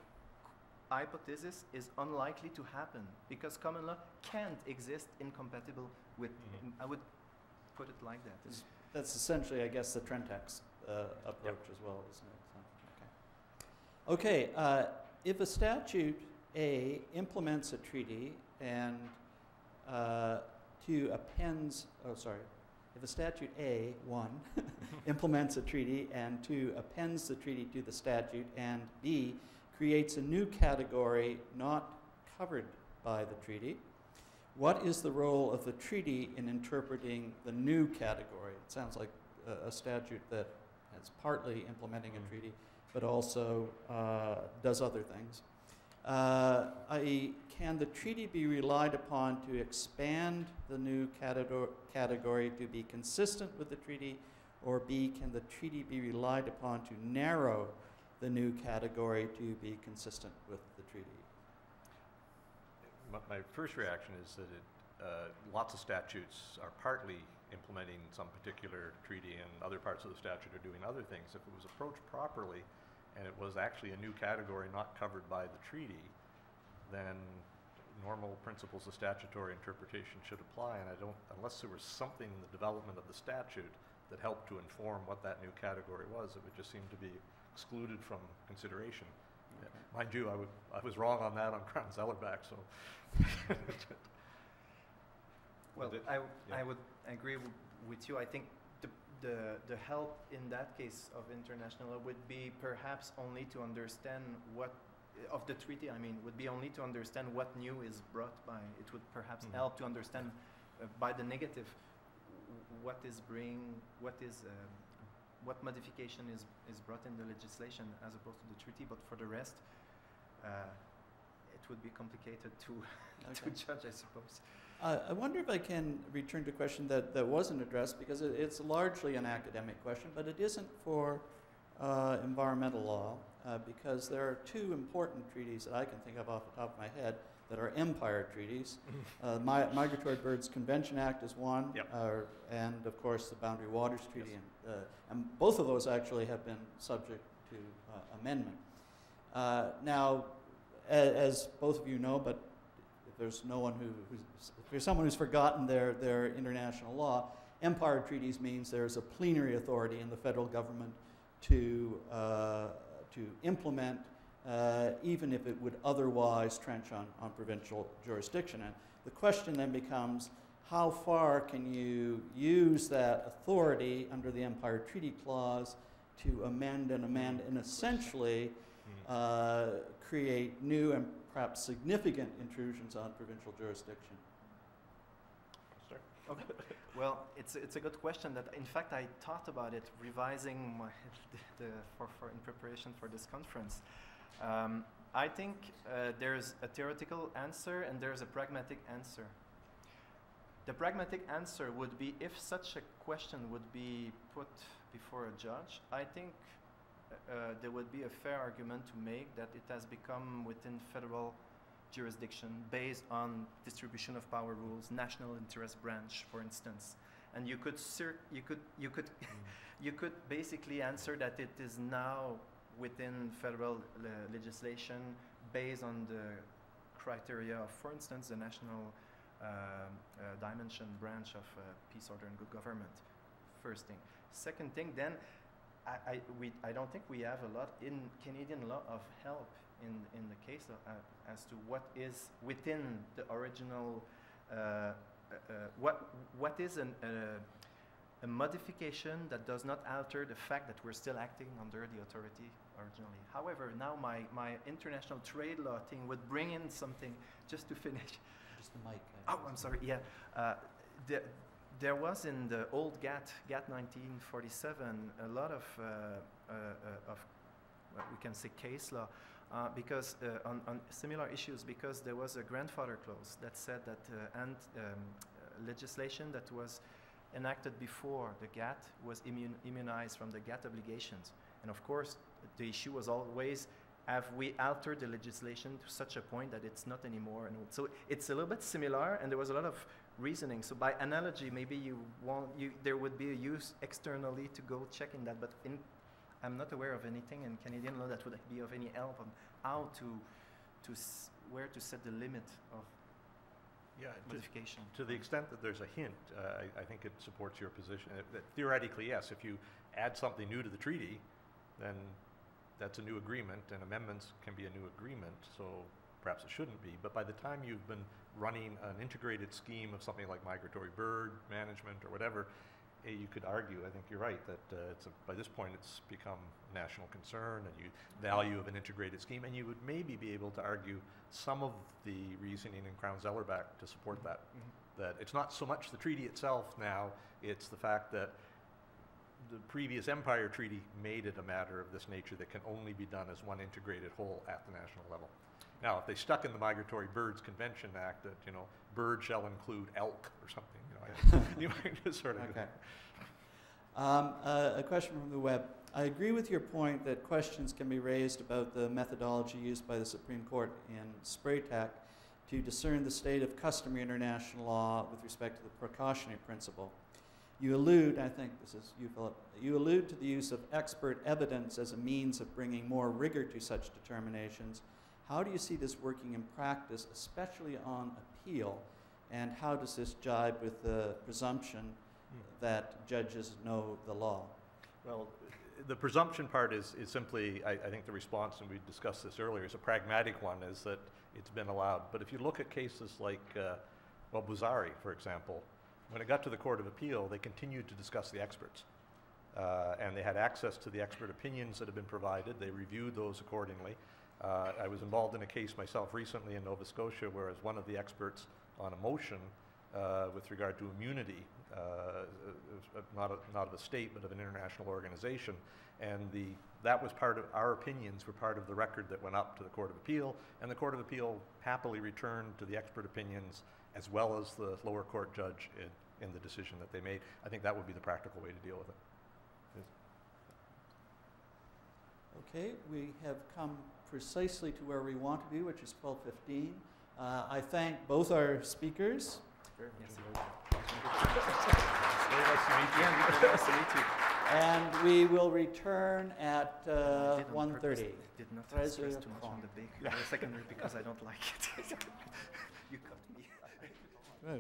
hypothesis is unlikely to happen because common law can't exist incompatible with. Mhm. I would put it like that. Is- That's essentially, I guess, the Trendtex uh, approach as well, isn't it? So, okay. Okay. Uh, if a statute A implements a treaty and uh, two appends, oh, sorry. If a statute A, one, implements a treaty and two appends the treaty to the statute and B creates a new category not covered by the treaty, what is the role of the treaty in interpreting the new category? It sounds like a, a statute that is partly implementing Mm. a treaty, but also uh, does other things. Uh, i.e., can the treaty be relied upon to expand the new category, to be consistent with the treaty, Or B, can the treaty be relied upon to narrow the new category to be consistent with the treaty? My, my first reaction is that it, uh, lots of statutes are partly implementing some particular treaty and other parts of the statute are doing other things. If it was approached properly and it was actually a new category not covered by the treaty, then normal principles of statutory interpretation should apply. And I don't, unless there was something in the development of the statute that helped to inform what that new category was, it would just seem to be excluded from consideration. Mind you, I, would, I was wrong on that on Crown Zellerbach, so. Well, Did- I, w- yeah. I would agree with you. I think the, the, help in that case of international law would be perhaps only to understand what, of the treaty, I mean, would be only to understand what new is brought by. It would perhaps Mhm. help to understand uh, by the negative what is bring, what is, um, what modification is, is brought in the legislation as opposed to the treaty. But for the rest, uh, it would be complicated to, to judge, I suppose. Uh, I wonder if I can return to a question that, that wasn't addressed because it, it's largely an academic question, but it isn't for uh, environmental law uh, because there are two important treaties that I can think of off the top of my head that are empire treaties. Uh, Mi- Migratory Birds Convention Act is one, Yep. uh, and of course the Boundary Waters Treaty, and, uh, and both of those actually have been subject to uh, amendment. Uh, now, a- as both of you know, but there's no one who, who's, if there's someone who's forgotten their, their international law, empire treaties means there's a plenary authority in the federal government to, uh, to implement, uh, even if it would otherwise trench on, on provincial jurisdiction. And the question then becomes, how far can you use that authority under the Empire Treaty Clause to amend and amend and essentially Mhm. uh, create new and perhaps significant intrusions on provincial jurisdiction? Start. Okay. Well, it's, it's a good question that, in fact, I thought about it, revising my, the, the, for, for, in preparation for this conference. Um, I think uh, there's a theoretical answer and there's a pragmatic answer. The pragmatic answer would be if such a question would be put before a judge, I think uh, there would be a fair argument to make that it has become within federal jurisdiction based on distribution of power rules, national interest branch, for instance. And you could you could you could you could basically answer that it is now within federal le- legislation based on the criteria of, for instance, the national um, uh, dimension branch of uh, peace, order, and good government. First thing. Second thing, then I, I, we, I don't think we have a lot in Canadian law of help in, in the case of, uh, as to what is within the original, uh, uh, uh, what, what is an, uh, a modification that does not alter the fact that we're still acting under the authority originally. However, now my, my international trade law thing would bring in something just to finish. Just the mic. I Oh. I'm sorry. Yeah, uh, there, was in the old GATT, GATT 1947, a lot of uh, uh, uh, of what we can say case law. Uh, because uh, on, on similar issues, because there was a grandfather clause that said that uh, and um, uh, legislation that was enacted before the GATT was immune, immunized from the GATT obligations. And of course, the issue was always have we altered the legislation to such a point that it's not anymore? And so it's a little bit similar, and there was a lot of reasoning. So by analogy, maybe you want you there would be a use externally to go check in that, but in I'm not aware of anything in Canadian law that would be of any help on how to to s- where to set the limit of Yeah, to, modification. to the extent that there's a hint, uh, I, I think it supports your position. That theoretically, yes, if you add something new to the treaty, then that's a new agreement, and amendments can be a new agreement, so perhaps it shouldn't be. But by the time you've been running an integrated scheme of something like migratory bird management or whatever, eh, you could argue, I think you're right, that uh, it's a, by this point it's become national concern and you value of an integrated scheme, and you would maybe be able to argue some of the reasoning in Crown Zellerbach to support that. Mhm. That it's not so much the treaty itself now, it's the fact that the previous Empire Treaty made it a matter of this nature that can only be done as one integrated whole at the national level. Now, if they stuck in the Migratory Birds Convention Act that, you know, bird shall include elk or something, you know, I- you might just sort of. Okay. Um, uh, a question from the web. I agree with your point that questions can be raised about the methodology used by the Supreme Court in Spraytech to discern the state of customary international law with respect to the precautionary principle. You allude, I think this is you, Philip, you allude to the use of expert evidence as a means of bringing more rigor to such determinations. How do you see this working in practice, especially on appeal? And how does this jibe with the presumption that judges know the law? Well, the presumption part is, is simply, I, I think the response, and we discussed this earlier, is a pragmatic one, is that it's been allowed. But if you look at cases like, uh, well, Bouzari, for example, when it got to the Court of Appeal, they continued to discuss the experts. Uh, and they had access to the expert opinions that had been provided. They reviewed those accordingly. Uh, I was involved in a case myself recently in Nova Scotia, where as one of the experts on a motion uh, with regard to immunity, uh, uh, not, a, not of a state, but of an international organization. And the, that was part of, our opinions were part of the record that went up to the Court of Appeal, and the Court of Appeal happily returned to the expert opinions as well as the lower court judge in, in the decision that they made. I think that would be the practical way to deal with it. Okay, we have come precisely to where we want to be, which is 12:15. Uh, I thank both our speakers. Very Yes. nice to meet you. And we will return at uh, did on purpose, 1:30. Did not Tres stress too much trente. on the big uh, secondary because I don't like it. you cut me. Oh.